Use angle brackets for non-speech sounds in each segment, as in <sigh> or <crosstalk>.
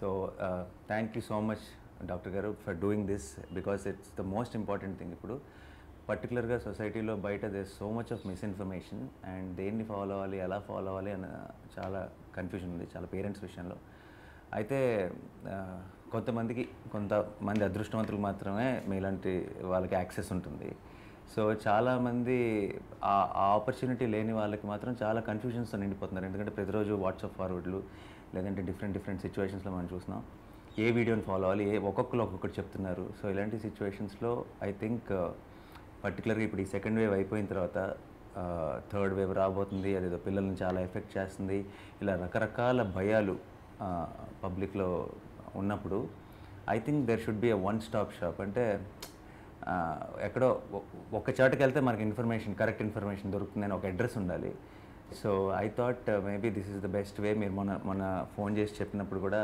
So thank you so much doctor గారు for doing this because it's the most important thing ఇప్పుడు. పర్టికులర్గా సొసైటీలో బయట there so much of misinformation and దేన్ని follow అవ్వాలి ఎలా ఫాలో అవ్వాలి అన్న చాలా కన్ఫ్యూజన్ ఉంది చాలా పేరెంట్స్ విషయంలో. అయితే కొంతమందికి కొంతమంది అదృష్టవంతులు మాత్రమే మీలాంటి వాళ్ళకి యాక్సెస్ ఉంటుంది. సో చాలామంది ఆ ఆపర్చునిటీ లేని వాళ్ళకి మాత్రం చాలా కన్ఫ్యూజన్స్తో నిండిపోతున్నారు. ఎందుకంటే ప్రతిరోజు వాట్సాప్ ఫార్వర్డ్లు లేదంటే డిఫరెంట్ డిఫరెంట్ సిచ్యువేషన్స్లో మనం చూస్తున్నాం. ఏ వీడియోని ఫాలో అవ్వాలి? ఏ ఒక్కొక్కరు ఒక్కొక్కటి చెప్తున్నారు. సో ఇలాంటి సిచ్యువేషన్స్లో ఐ థింక్ పర్టికులర్గా ఇప్పుడు ఈ సెకండ్ వేవ్ అయిపోయిన తర్వాత uh, థర్డ్ వేవ్ రాబోతుంది. అదేదో పిల్లల్ని చాలా ఎఫెక్ట్ చేస్తుంది. ఇలా రకరకాల భయాలు uh, పబ్లిక్లో ఉన్నప్పుడు I think there should be a one stop shop అంటే uh, ఎక్కడో ఒ- ఒక్క చోటకి వెళ్తే మనకి ఇన్ఫర్మేషన్ కరెక్ట్ ఇన్ఫర్మేషన్ దొరుకుతుందని ఒక అడ్రస్ ఉండాలి. So I thought maybe this is the best way మీరు మొన్న మొన్న ఫోన్ చేసి చెప్పినప్పుడు కూడా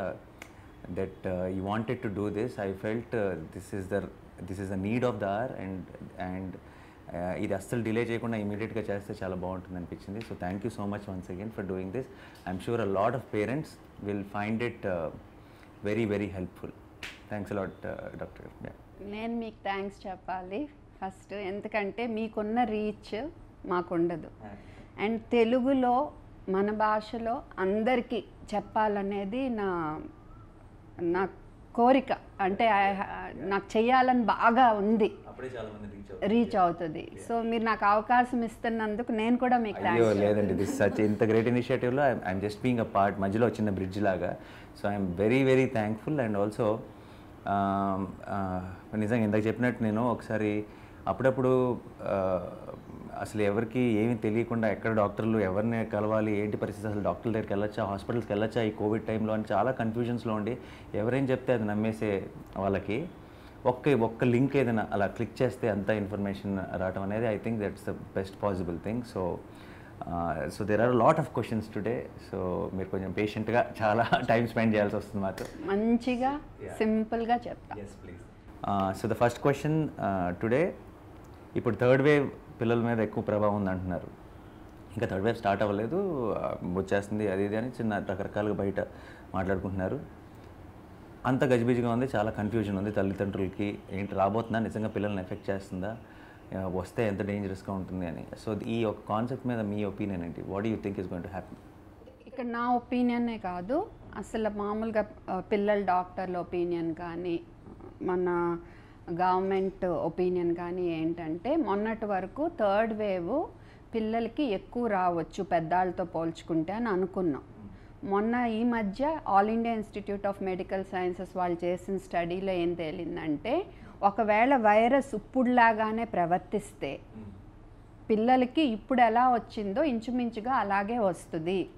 that you wanted to do this I felt this is the this is the need of the hour and and ఇది అస్సలు delay చేయకుండా ఇమీడియట్గా చేస్తే చాలా బాగుంటుంది అనిపించింది. So thank you so much once again for doing this I'm sure a lot of parents will find it very very helpful thanks lot doctor నేను మీకు థ్యాంక్స్ చెప్పాలి. ఫస్ట్ ఎందుకంటే మీకున్న రీచ్ మాకుండదు. అండ్ తెలుగులో మన భాషలో అందరికీ చెప్పాలనేది నా నా కోరిక. అంటే నాకు చెయ్యాలని బాగా ఉంది. రీచ్ అవుతుంది. సో మీరు నాకు అవకాశం ఇస్తున్నందుకు నేను కూడా మీకు అయ్యో లేదండి. దిస్ సచ్ ఇంత great ఇనిషియేటివ్లో I'm just being a part మధ్యలో చిన్న బ్రిడ్జ్ లాగా. So I'm very very thankful and also నిజంగా ఇందాక చెప్పినట్టు నేను ఒకసారి అప్పుడప్పుడు ఆ, అసలు ఎవరికి ఏమీ తెలియకుండా ఎక్కడ డాక్టర్లు ఎవరిని కలవాలి ఏంటి పరిస్థితి? అసలు డాక్టర్ల దగ్గరికి వెళ్ళొచ్చా? హాస్పిటల్స్కి వెళ్ళొచ్చా? ఈ కోవిడ్ టైంలో అని చాలా కన్ఫ్యూజన్స్లో ఉండి ఎవరేం చెప్తే అది నమ్మేసే వాళ్ళకి ఒక్క ఒక్క లింక్ ఏదైనా అలా క్లిక్ చేస్తే అంత ఇన్ఫర్మేషన్ రావడం అనేది I think that's the best possible thing so so there are lot of questions today so మీరు కొంచెం పేషెంట్గా చాలా <laughs> టైం స్పెండ్ చేయాల్సి వస్తుంది మాతో మంచిగా సింపుల్గా చెప్తా. So the first question today ఇప్పుడు థర్డ్ వేవ్ పిల్లల మీద ఎక్కువ ప్రభావం ఉంది అంటున్నారు ఇంకా థర్డ్ వేవ్ స్టార్ట్ అవ్వలేదు. వచ్చేస్తుంది అది ఇది అని చిన్న రకరకాలుగా బయట మాట్లాడుకుంటున్నారు. అంత గజిబిజిగా ఉంది చాలా కన్ఫ్యూజన్ ఉంది తల్లిదండ్రులకి. ఏంటి రాబోతుందా? నిజంగా పిల్లల్ని ఎఫెక్ట్ చేస్తుందా? వస్తే ఎంత డేంజరస్గా ఉంటుంది అని. సో ఈ ఒక కాన్సెప్ట్ మీద మీ ఒపీనియన్ ఏంటి? What you think is going to happy ఇక్కడ నా ఒపీనియనే కాదు. అసలు మామూలుగా పిల్లల డాక్టర్ల ఒపీనియన్ కానీ మన గవర్నమెంట్ ఒపీనియన్ కానీ ఏంటంటే మొన్నటి వరకు థర్డ్ వేవ్ పిల్లలకి ఎక్కువ రావచ్చు పెద్దాళ్ళతో పోల్చుకుంటే అని అనుకున్నాం. మొన్న ఈ మధ్య all India institute of medical sciences వాళ్ళు చేసిన స్టడీలో ఏం తేలిందంటే ఒకవేళ వైరస్ ఇప్పుడులాగానే ప్రవర్తిస్తే పిల్లలకి ఇప్పుడు ఎలా వచ్చిందో ఇంచుమించుగా అలాగే వస్తుంది.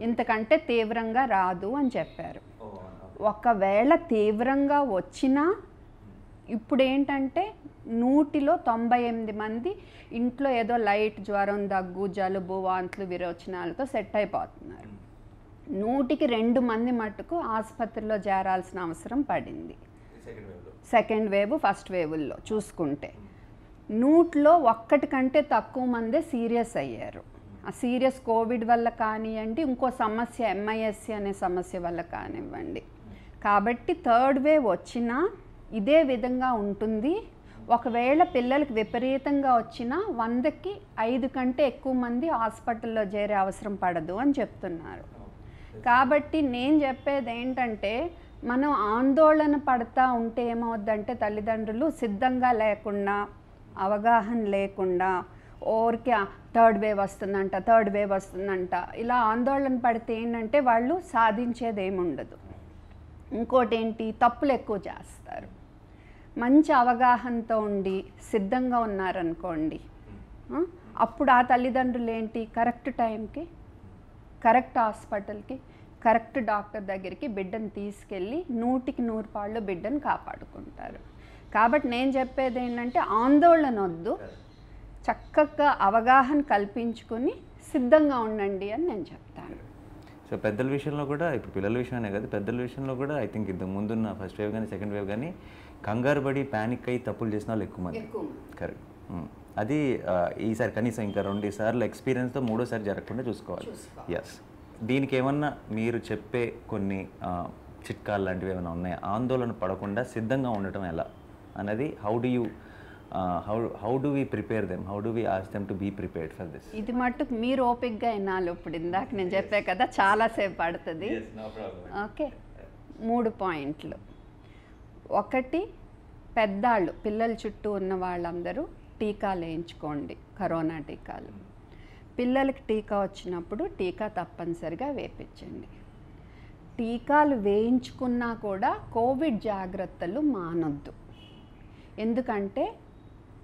ఇంతకంటే తీవ్రంగా రాదు అని చెప్పారు. ఒకవేళ తీవ్రంగా వచ్చినా ఇప్పుడు ఏంటంటే నూటిలో తొంభై ఎనిమిది మంది ఇంట్లో ఏదో లైట్ జ్వరం దగ్గు జలుబు వాంతులు విరోచనాలతో సెట్ అయిపోతున్నారు. నూటికి రెండు మంది మట్టుకు ఆసుపత్రిలో చేరాల్సిన అవసరం పడింది. సెకండ్ వేవ్ ఫస్ట్ వేవుల్లో చూసుకుంటే. నూట్లో ఒక్కటి కంటే తక్కువ మందే సీరియస్ అయ్యారు. ఆ సీరియస్ కోవిడ్ వల్ల కానివ్వండి ఇంకో సమస్య ఎంఐఎస్సి అనే సమస్య వల్ల కానివ్వండి. కాబట్టి థర్డ్ వేవ్ వచ్చినా ఇదే విధంగా ఉంటుంది. ఒకవేళ పిల్లలకి విపరీతంగా వచ్చిన వందకి ఐదు కంటే ఎక్కువ మంది హాస్పిటల్లో చేరే అవసరం పడదు అని చెప్తున్నారు. కాబట్టి నేను చెప్పేది ఏంటంటే మనం ఆందోళన పడతా ఉంటే ఏమవుద్దంటే తల్లిదండ్రులు సిద్ధంగా లేకుండా అవగాహన లేకుండా ఓరికి థర్డ్ వేవ్ వస్తుందంట థర్డ్ వేవ్ వస్తుందంట ఇలా ఆందోళన పడితే ఏంటంటే వాళ్ళు సాధించేది ఏముండదు ఇంకోటి ఏంటి తప్పులు ఎక్కువ చేస్తారు. మంచి అవగాహనతో ఉండి సిద్ధంగా ఉన్నారనుకోండి. అప్పుడు ఆ తల్లిదండ్రులు ఏంటి కరెక్ట్ టైంకి కరెక్ట్ హాస్పిటల్కి కరెక్ట్ డాక్టర్ దగ్గరికి బిడ్డను తీసుకెళ్ళి నూటికి నూరు పాళ్ళు బిడ్డను కాపాడుకుంటారు. కాబట్టి నేను చెప్పేది ఏంటంటే ఆందోళన వద్దు. చక్కగా అవగాహన కల్పించుకుని సిద్ధంగా ఉండండి అని నేను చెప్తాను. సో పెద్దల విషయంలో కూడా ఇప్పుడు పిల్లల విషయమే కదా పెద్దల విషయంలో కూడా ఐ థింక్ ఇంతకు ముందున్న ఫస్ట్ వేవ్ కానీ సెకండ్ వేవ్ కానీ కంగారు పడి ప్యానిక్ అయ్యి తప్పులు చేసిన వాళ్ళు ఎక్కువ మంది. కరెక్ట్ అది ఆ, ఈసారి కనీసం ఇంకా రెండు సార్లు ఎక్స్పీరియన్స్తో మూడోసారి జరగకుండా చూసుకోవాలి. ఎస్ దీనికి ఏమన్నా మీరు చెప్పే కొన్ని చిట్కాలు లాంటివి ఏమైనా ఉన్నాయా? ఆందోళన పడకుండా సిద్ధంగా ఉండటం ఎలా? అన్నది how do you how how do we prepare them how do we ask them to be prepared for this ఇది మట్టుకు మీరు ఓపిక్గా వినాలి ఇప్పుడు ఇందాక నేను చెప్పే కదా చాలాసేపు పడుతుంది. ఓకే మూడు పాయింట్లు. ఒకటి పెద్దాళ్ళు పిల్లల చుట్టూ ఉన్న వాళ్ళందరూ టీకాలు వేయించుకోండి కరోనా టీకాలు. పిల్లలకి టీకా వచ్చినప్పుడు టీకా తప్పనిసరిగా వేయించండి టీకాలు వేయించుకున్నా కూడా కోవిడ్ జాగ్రత్తలు మానొద్దు. ఎందుకంటే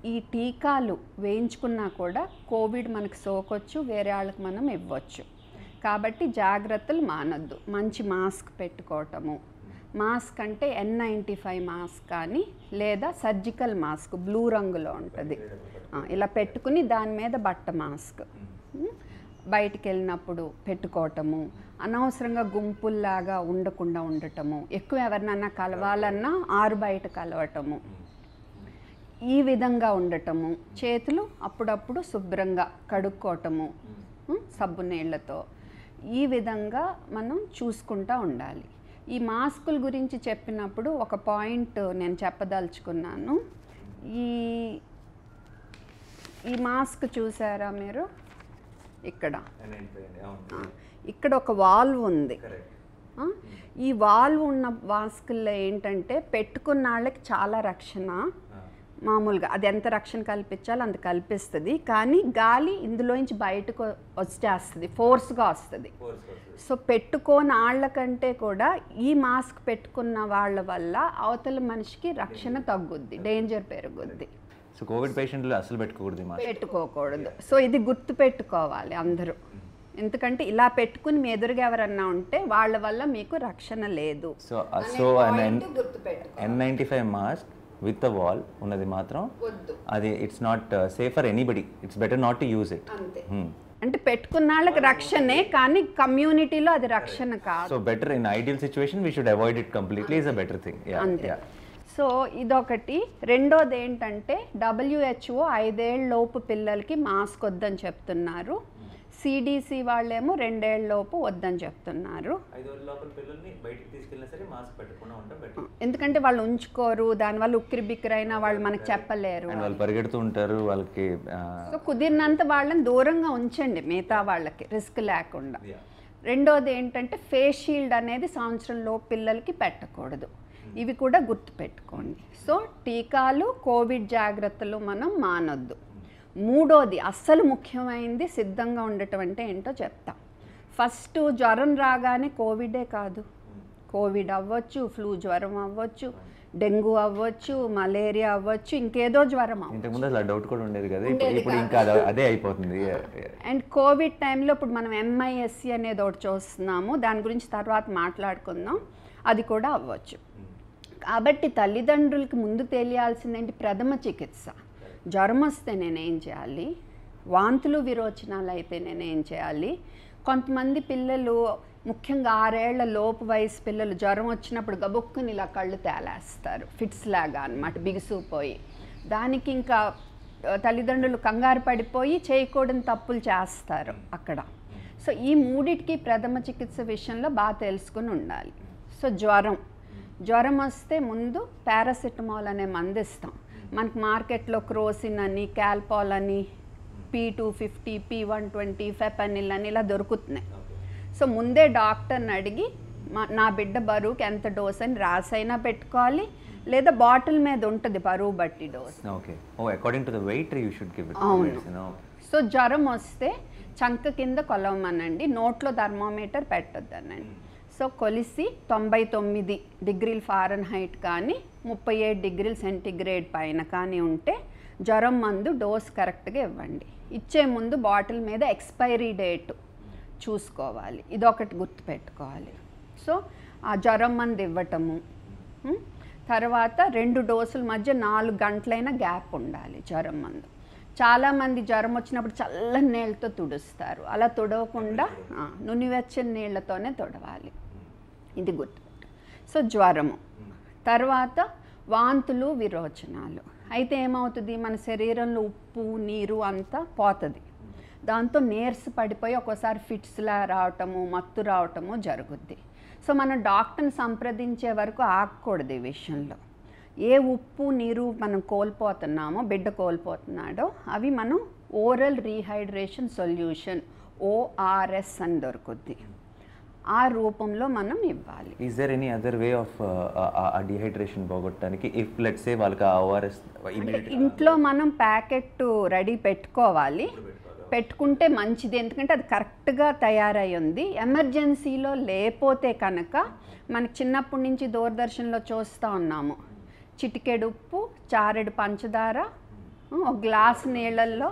ఈ టీకాలు వేయించుకున్నా కూడా కోవిడ్ మనకు సోకొచ్చు వేరే వాళ్ళకి మనం ఇవ్వచ్చు. కాబట్టి జాగ్రత్తలు మానొద్దు. మంచి మాస్క్ పెట్టుకోవటము మాస్క్ అంటే ఎన్ నైంటీ ఫైవ్ మాస్క్ కానీ లేదా సర్జికల్ మాస్క్ బ్లూ రంగులో ఉంటుంది. ఇలా పెట్టుకుని దాని మీద బట్ట మాస్క్. ఉం? బయటికి వెళ్ళినప్పుడు పెట్టుకోవటము అనవసరంగా గుంపుల్లాగా ఉండకుండా ఉండటము ఎక్కువ ఎవరినన్నా కలవాలన్నా ఆరు బయట కలవటము. ఈ విధంగా ఉండటము చేతులు అప్పుడప్పుడు శుభ్రంగా కడుక్కోవటము ఉం, సబ్బు నీళ్ళతో. ఈ విధంగా మనం చూసుకుంటూ ఉండాలి. ఈ మాస్కుల గురించి చెప్పినప్పుడు ఒక పాయింట్ నేను చెప్పదలుచుకున్నాను. ఈ ఈ మాస్క్ చూసారా మీరు? ఇక్కడ. ఇక్కడ ఒక వాల్వ్ ఉంది. ఈ వాల్వ్ ఉన్న మాస్కుల్లో ఏంటంటే పెట్టుకున్న వాళ్ళకి చాలా రక్షణ. మామూలుగా. అది ఎంత రక్షణ కల్పించాలో అంత కల్పిస్తుంది. కానీ గాలి ఇందులోంచి బయటకు వచ్చేస్తుంది. ఫోర్స్గా వస్తుంది. సో పెట్టుకోని వాళ్ళకంటే కూడా ఈ మాస్క్ పెట్టుకున్న వాళ్ళ వల్ల అవతల మనిషికి రక్షణ తగ్గుద్ది. డేంజర్ పెరుగుద్ది. సో కోవిడ్ పేషెంట్లు అసలు పెట్టుకోకూడదు పెట్టుకోకూడదు. సో ఇది గుర్తు పెట్టుకోవాలి అందరూ. ఎందుకంటే ఇలా పెట్టుకుని మీ ఎదురుగా ఎవరన్నా ఉంటే వాళ్ళ వల్ల మీకు రక్షణ లేదు. So so N ninety five mask with the valve ఉన్నది మాత్రం అది it's not safe for anybody it's better not to use it అంటే పెట్టుకున్న వాళ్ళకి రక్షణే కానీ కమ్యూనిటీలో అది రక్షణ కాదు. So better in ideal situation we should avoid it completely is a better thing అంతే. సో ఇదొకటి. రెండోది ఏంటంటే డబ్ల్యూహెచ్ఓ ఐదేళ్ళ లోపు పిల్లలకి మాస్క్ వద్దని చెప్తున్నారు. సిడిసి వాళ్ళేమో రెండేళ్ళ లోపు వద్దని చెప్తున్నారు. ఎందుకంటే వాళ్ళు ఉంచుకోరు దానివల్ల ఉక్కిరి బిక్కిరైనా వాళ్ళు మనకు చెప్పలేరు వాళ్ళు పరిగెడుతూ ఉంటారు వాళ్ళకి సో కుదిరినంత వాళ్ళని దూరంగా ఉంచండి మిగతా వాళ్ళకి రిస్క్ లేకుండా. రెండోది ఏంటంటే ఫేస్ షీల్డ్ అనేది సంవత్సరంలో పిల్లలకి పెట్టకూడదు. ఇవి కూడా గుర్తుపెట్టుకోండి. సో టీకాలు కోవిడ్ జాగ్రత్తలు మనం మానొద్దు. మూడోది అస్సలు ముఖ్యమైనది సిద్ధంగా ఉండటం అంటే ఏంటో చెప్తా. ఫస్ట్ జ్వరం రాగానే కోవిడే కాదు. కోవిడ్ అవ్వచ్చు ఫ్లూ జ్వరం అవ్వచ్చు డెంగ్యూ అవ్వచ్చు మలేరియా అవ్వచ్చు ఇంకేదో జ్వరం ఇంతకుముందు అసలు డౌట్ కూడా ఉండేది కదా ఇప్పుడు ఇప్పుడు ఇంకా అదే- అదే అయిపోతుంది. అండ్ కోవిడ్ టైంలో ఇప్పుడు మనం ఎంఐఎస్సి అనేది ఒకటి చూస్తున్నాము. దాని గురించి తర్వాత మాట్లాడుకుందాం. అది కూడా అవ్వచ్చు. కాబట్టి తల్లిదండ్రులకి ముందు తెలియాల్సిందేంటి ప్రథమ చికిత్స. జ్వరం వస్తే నేనేం చేయాలి? వాంతులు విరోచనాలు అయితే నేనేం చేయాలి? కొంతమంది పిల్లలు ముఖ్యంగా ఆరేళ్ళ లోపు వయసు పిల్లలు జ్వరం వచ్చినప్పుడు గబుక్కుని ఇలా కళ్ళు తేలేస్తారు. ఫిట్స్ లాగా అనమాట బిగుసుకుపోయి. దానికి ఇంకా తల్లిదండ్రులు కంగారు పడిపోయి చేయకూడని తప్పులు చేస్తారు అక్కడ. సో ఈ మూడిటికి ప్రథమ చికిత్స విషయంలో బాగా తెలుసుకుని ఉండాలి. సో జ్వరం. జ్వరం వస్తే ముందు పారాసిటమాల్ అనే మందు ఇస్తాం. మనకు మార్కెట్లో క్రోసిన్ అని క్యాల్పాల్ అని P two fifty P one twenty Fepanil అని ఇలా దొరుకుతున్నాయి. సో ముందే డాక్టర్ని అడిగి మా- నా బిడ్డ బరువుకి ఎంత డోస్ అని రాసైనా పెట్టుకోవాలి లేదా బాటిల్ మీద ఉంటుంది బరువు బట్టి dose. Okay. Oh according to the weight you should give it అవును. సో జ్వరం వస్తే చంక కింద కొలవమనండి నోట్లో థర్మోమీటర్ పెట్టొద్దనండి. సో కొలిసి తొంభై తొమ్మిది డిగ్రీల ఫారెన్ హైట్ కానీ ముప్పై ఏడు డిగ్రీలు సెంటిగ్రేడ్ పైన కానీ ఉంటే జ్వరం మందు డోస్ కరెక్ట్గా ఇవ్వండి. ఇచ్చే ముందు బాటిల్ మీద ఎక్స్పైరీ డేట్ చూసుకోవాలి. ఇదొకటి గుర్తుపెట్టుకోవాలి. సో ఆ జ్వరం మందు ఇవ్వటము తర్వాత రెండు డోసుల మధ్య నాలుగు గంటలైన గ్యాప్ ఉండాలి జ్వరం మందు. చాలామంది జ్వరం వచ్చినప్పుడు చల్లని నీళ్ళతో తుడుస్తారు. అలా తుడవకుండా నునివెచ్చని నీళ్ళతోనే తుడవాలి. ఇది గుర్తు. సో జ్వరము. తర్వాత వాంతులు విరోచనాలు. అయితే ఏమవుతుంది? మన శరీరంలో ఉప్పు నీరు అంతా పోతుంది. దాంతో నేర్స్ పడిపోయి ఒక్కోసారి ఫిట్స్లా రావటము మత్తు రావటము జరుగుద్ది. సో మనం డాక్టర్ని సంప్రదించే వరకు ఆగకూడదు ఈ విషయంలో. ఏ ఉప్పు నీరు మనం కోల్పోతున్నామో బిడ్డ కోల్పోతున్నాడో అవి మనం ఓరల్ రీహైడ్రేషన్ సొల్యూషన్ ఓఆర్ఎస్ అని దొరుకుద్ది. ఆ రూపంలో మనం ఇవ్వాలి. Is there any other way of ఆ డిహైడ్రేషన్ పోగొట్టడానికి? ఇఫ్ లెట్స్ సే వాళ్ళకి ఆ ఓఆర్ఎస్ ఇంట్లో మనం ప్యాకెట్ రెడీ పెట్టుకోవాలి. పెట్టుకుంటే మంచిది. ఎందుకంటే అది కరెక్ట్గా తయారై ఉంది. ఎమర్జెన్సీలో లేకపోతే కనుక మనకి చిన్నప్పటి నుంచి దూరదర్శన్లో చూస్తూ ఉన్నాము. చిటికెడు ఉప్పు చారెడు పంచదార ఒక గ్లాస్ నీళ్ళల్లో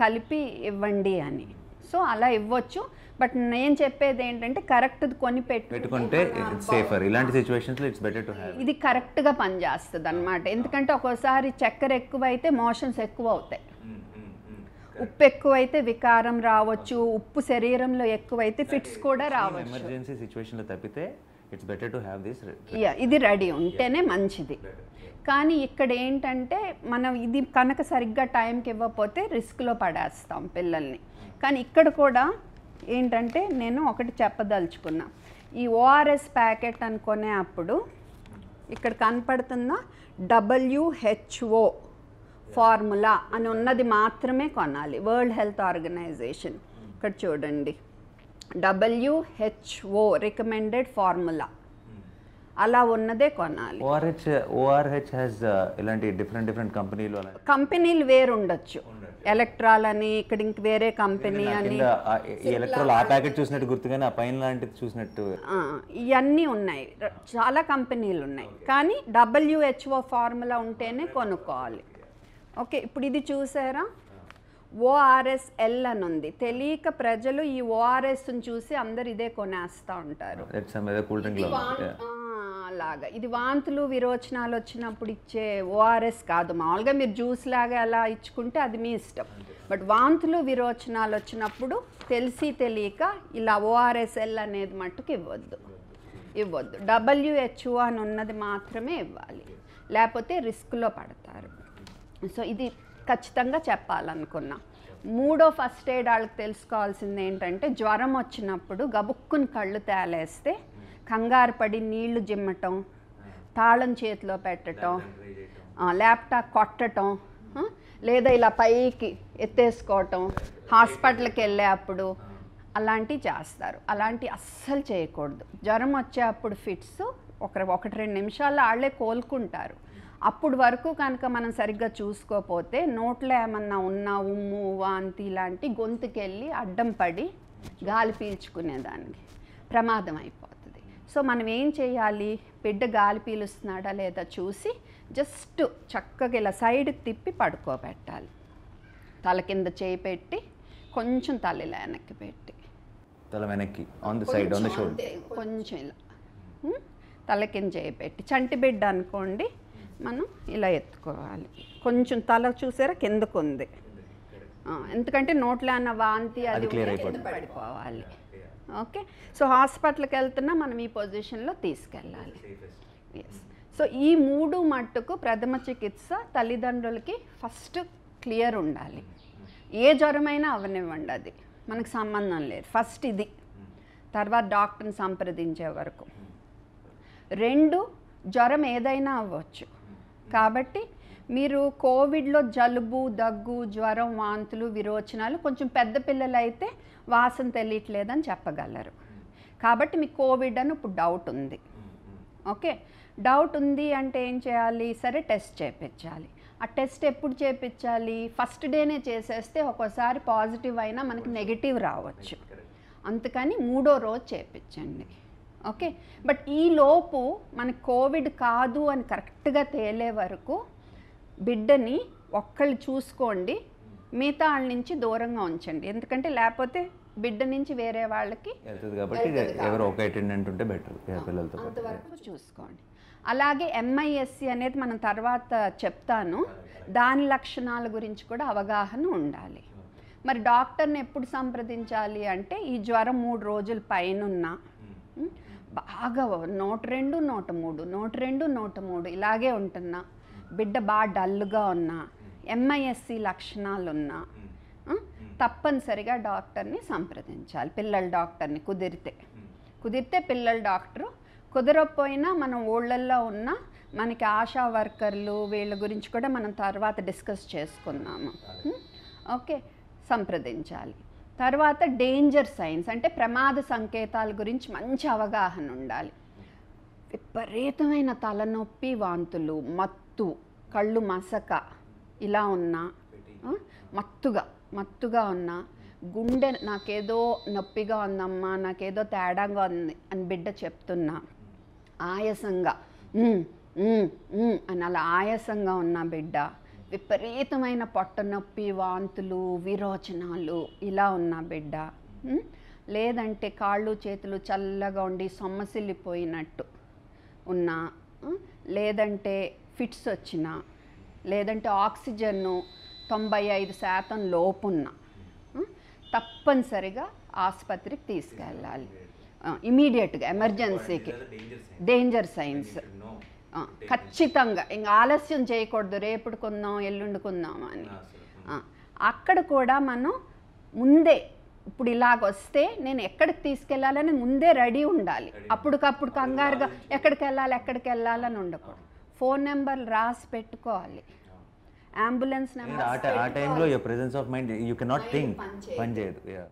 కలిపి ఇవ్వండి అని. సో అలా ఇవ్వచ్చు. బట్ నేను చెప్పేది ఏంటంటే కరెక్ట్ కొని పెట్టు పెట్టుకుంటే సేఫర్ ఇలాంటి ఇట్స్ బెటర్ టు హ్యావ్ ఇది కరెక్ట్గా పనిచేస్తుంది అనమాట ఎందుకంటే ఒక్కోసారి చక్కెర ఎక్కువైతే మోషన్స్ ఎక్కువ అవుతాయి ఉప్పు ఎక్కువైతే వికారం రావచ్చు. ఉప్పు శరీరంలో ఎక్కువైతే ఫిట్స్ కూడా రావచ్చు. ఎమర్జెన్సీ సిచ్యువేషన్లో తప్పితే it's better to have this ఇది రెడీ ఉంటేనే మంచిది. కానీ ఇక్కడ ఏంటంటే మనం ఇది కనుక సరిగ్గా టైంకి ఇవ్వకపోతే రిస్క్లో పడేస్తాం పిల్లల్ని. కానీ ఇక్కడ కూడా ఏంటంటే నేను ఒకటి చెప్పదలుచుకున్నా. ఈ ఓఆర్ఎస్ ప్యాకెట్ అనుకునే అప్పుడు ఇక్కడ కనపడుతున్న డబ్ల్యూహెచ్ఓ ఫార్ములా అని ఉన్నది మాత్రమే కొనాలి. World Health Organization. ఇక్కడ చూడండి. WHO recommended formula. అలా ఉన్నదే కొనాలి. ఓఆర్హెచ్ ఓఆర్హెచ్ హ్యాస్ ఇలాంటి డిఫరెంట్ డిఫరెంట్ కంపెనీలు అలా కంపెనీలు వేరు ఉండొచ్చు. ఎలక్ట్రాల్ అని ఇక్కడ ఇంక వేరే కంపెనీ అని ఎలక్ట్రాల్ ఆ ప్యాకెట్ చూసినట్టు గుర్తుగానే ఆ పైన లాంటిది చూసినట్టు ఆ, ఇవన్నీ ఉన్నాయి. చాలా కంపెనీలు ఉన్నాయి. కానీ డబ్ల్యూహెచ్ఓ ఫార్ములా ఉంటేనే కొనుక్కోవాలి. ఓకే ఇప్పుడు ఇది చూసారా? ఓఆర్ఎస్ ఎల్ అని ఉంది. తెలియక ప్రజలు ఈ ఓఆర్ఎస్ని చూసి అందరు ఇదే కొనేస్తూ ఉంటారు. దట్స్ సమ్ అదర్ కూల్ డ్రింక్లో ఆ, అలాగా ఇది వాంతులు విరోచనాలు వచ్చినప్పుడు ఇచ్చే ఓఆర్ఎస్ కాదు. మామూలుగా మీరు జ్యూస్ లాగా అలా ఇచ్చుకుంటే అది మీ ఇష్టం. బట్ వాంతులు విరోచనాలు వచ్చినప్పుడు తెలిసి తెలియక ఇలా ఓఆర్ఎస్ఎల్ అనేది మట్టుకు ఇవ్వద్దు. ఇవ్వద్దు. డబ్ల్యూహెచ్ఓ అని ఉన్నది మాత్రమే ఇవ్వాలి. లేకపోతే రిస్క్లో పడతారు. సో ఇది ఖచ్చితంగా చెప్పాలనుకున్నా. మూడో ఫస్ట్ ఎయిడ్ వాళ్ళకి తెలుసుకోవాల్సింది ఏంటంటే జ్వరం వచ్చినప్పుడు గబుక్కుని కళ్ళు తేలేస్తే కంగారు పడి నీళ్ళు జిమ్మటం తాళం చేతిలో పెట్టడం ల్యాప్టాప్ కొట్టడం లేదా ఇలా పైకి ఎత్తేసుకోవటం హాస్పిటల్కి వెళ్ళే అప్పుడు అలాంటివి చేస్తారు. అలాంటి అస్సలు చేయకూడదు. జ్వరం వచ్చే అప్పుడు ఫిట్స్ ఒక ఒకటి రెండు నిమిషాల్లో వాళ్ళే కోలుకుంటారు. అప్పుడు వరకు కనుక మనం సరిగ్గా చూసుకోకపోతే నోట్లో ఏమన్నా ఉన్నా ఉమ్ము వాంతి ఇలాంటి గొంతుకెళ్ళి అడ్డం పడి గాలి పీల్చుకునేదానికి ప్రమాదం అయిపోతుంది సో మనం ఏం చేయాలి? బిడ్డ గాలి పీలుస్తున్నాడా లేదా చూసి జస్ట్ చక్కగా ఇలా సైడ్కి తిప్పి పడుకోబెట్టాలి. తల కింద చేయి పెట్టి కొంచెం తల ఇలా వెనక్కి పెట్టి. తల వెనక్కి on the side on the shoulder కొంచెం ఇలా? తల కింద చేయి పెట్టి. చంటి బిడ్డ అనుకోండి మనం ఇలా ఎత్తుకోవాలి. కొంచెం తల చూసారా? కిందకు ఉంది ఎందుకంటే నోట్లో అన్న వాంతి అది పడిపోవాలి. ఓకే? సో హాస్పిటల్కి వెళ్తున్నా మనం ఈ పొజిషన్లో తీసుకెళ్ళాలి. ఎస్ సో ఈ మూడు మట్టుకు ప్రథమ చికిత్స తల్లిదండ్రులకి ఫస్ట్ క్లియర్ ఉండాలి. ఏ జ్వరమైనా అవనివ్వండి అది. మనకు సంబంధం లేదు. ఫస్ట్ ఇది. తర్వాత డాక్టర్ని సంప్రదించే వరకు. రెండు జ్వరం ఏదైనా అవ్వచ్చు. కాబట్టి మీరు కోవిడ్లో జలుబు దగ్గు జ్వరం వాంతులు విరోచనాలు కొంచెం పెద్ద పిల్లలు అయితే వాసన తెలియట్లేదని చెప్పగలరు. కాబట్టి మీకు కోవిడ్ అని ఇప్పుడు డౌట్ ఉంది. ఓకే? డౌట్ ఉంది అంటే ఏం చేయాలి? సరే టెస్ట్ చేయించాలి ఆ టెస్ట్ ఎప్పుడు చేయించాలి ఫస్ట్ డేనే చేసేస్తే ఒక్కోసారి పాజిటివ్ అయినా మనకి నెగిటివ్ రావచ్చు. అందుకని మూడో రోజు చేయించండి ఓకే? బట్ ఈ లోపు మనకి కోవిడ్ కాదు అని కరెక్ట్గా తేలే వరకు బిడ్డని ఒక్కళ్ళు చూసుకోండి మిగతా వాళ్ళ నుంచి దూరంగా ఉంచండి. ఎందుకంటే లేకపోతే బిడ్డ నుంచి వేరే వాళ్ళకి కాబట్టి ఉంటే బెటర్ పిల్లలతో చూసుకోండి. అలాగే ఎంఐఎస్సి అనేది మనం తర్వాత చెప్తాను. దాని లక్షణాల గురించి కూడా అవగాహన ఉండాలి. మరి డాక్టర్ని ఎప్పుడు సంప్రదించాలి అంటే ఈ జ్వరం మూడు రోజుల పైనున్న బాగా నూట రెండు నూట మూడు నూట రెండు నూట మూడు ఇలాగే ఉంటున్నా బిడ్డ బాగా డల్గా ఉన్నా ఎంఐఎస్సి లక్షణాలు ఉన్నా తప్పనిసరిగా డాక్టర్ని సంప్రదించాలి. పిల్లల డాక్టర్ని కుదిరితే. కుదిరితే పిల్లల డాక్టరు. కుదరకపోయినా మనం ఊళ్ళల్లో ఉన్న మనకి ఆశా వర్కర్లు వీళ్ళ గురించి కూడా మనం తర్వాత డిస్కస్ చేసుకుందాము. ఉం? ఓకే సంప్రదించాలి. తర్వాత డేంజర్ సైన్స్ అంటే ప్రమాద సంకేతాల గురించి మంచి అవగాహన ఉండాలి. విపరీతమైన తలనొప్పి వాంతులు మత్తు కళ్ళు మసక ఇలా ఉన్నా మత్తుగా మత్తుగా ఉన్నా గుండె నాకేదో నొప్పిగా ఉందమ్మా నాకేదో తేడాగా ఉంది అని బిడ్డ చెప్తున్నా ఆయాసంగా అని అలా ఆయాసంగా ఉన్న బిడ్డ విపరీతమైన పొట్ట నొప్పి వాంతులు విరోచనాలు ఇలా ఉన్న బిడ్డ లేదంటే కాళ్ళు చేతులు చల్లగా ఉండి సొమ్మసిల్లిపోయినట్టు ఉన్నా లేదంటే ఫిట్స్ వచ్చినా లేదంటే ఆక్సిజన్ను తొంభై ఐదు శాతం లోపున్నా తప్పనిసరిగా ఆసుపత్రికి తీసుకెళ్ళాలి. ఇమీడియట్గా ఎమర్జెన్సీకి. Danger signs. ఖచ్చితంగా. ఇంకా ఆలస్యం చేయకూడదు రేపుడు కొందాం ఎల్లుండి కొందాం అని. అక్కడ కూడా మనం ముందే ఇప్పుడు ఇలాగ వస్తే నేను ఎక్కడికి తీసుకెళ్ళాలని ముందే రెడీ ఉండాలి. అప్పటికప్పుడు కంగారుగా ఎక్కడికి వెళ్ళాలి ఎక్కడికి వెళ్ళాలని ఉండకూడదు. ఫోన్ నెంబర్లు రాసి పెట్టుకోవాలి. అంబులెన్స్ నెంబర్ ti- ఆ టైంలో your presence of mind you cannot think పని చేయదు. Yeah.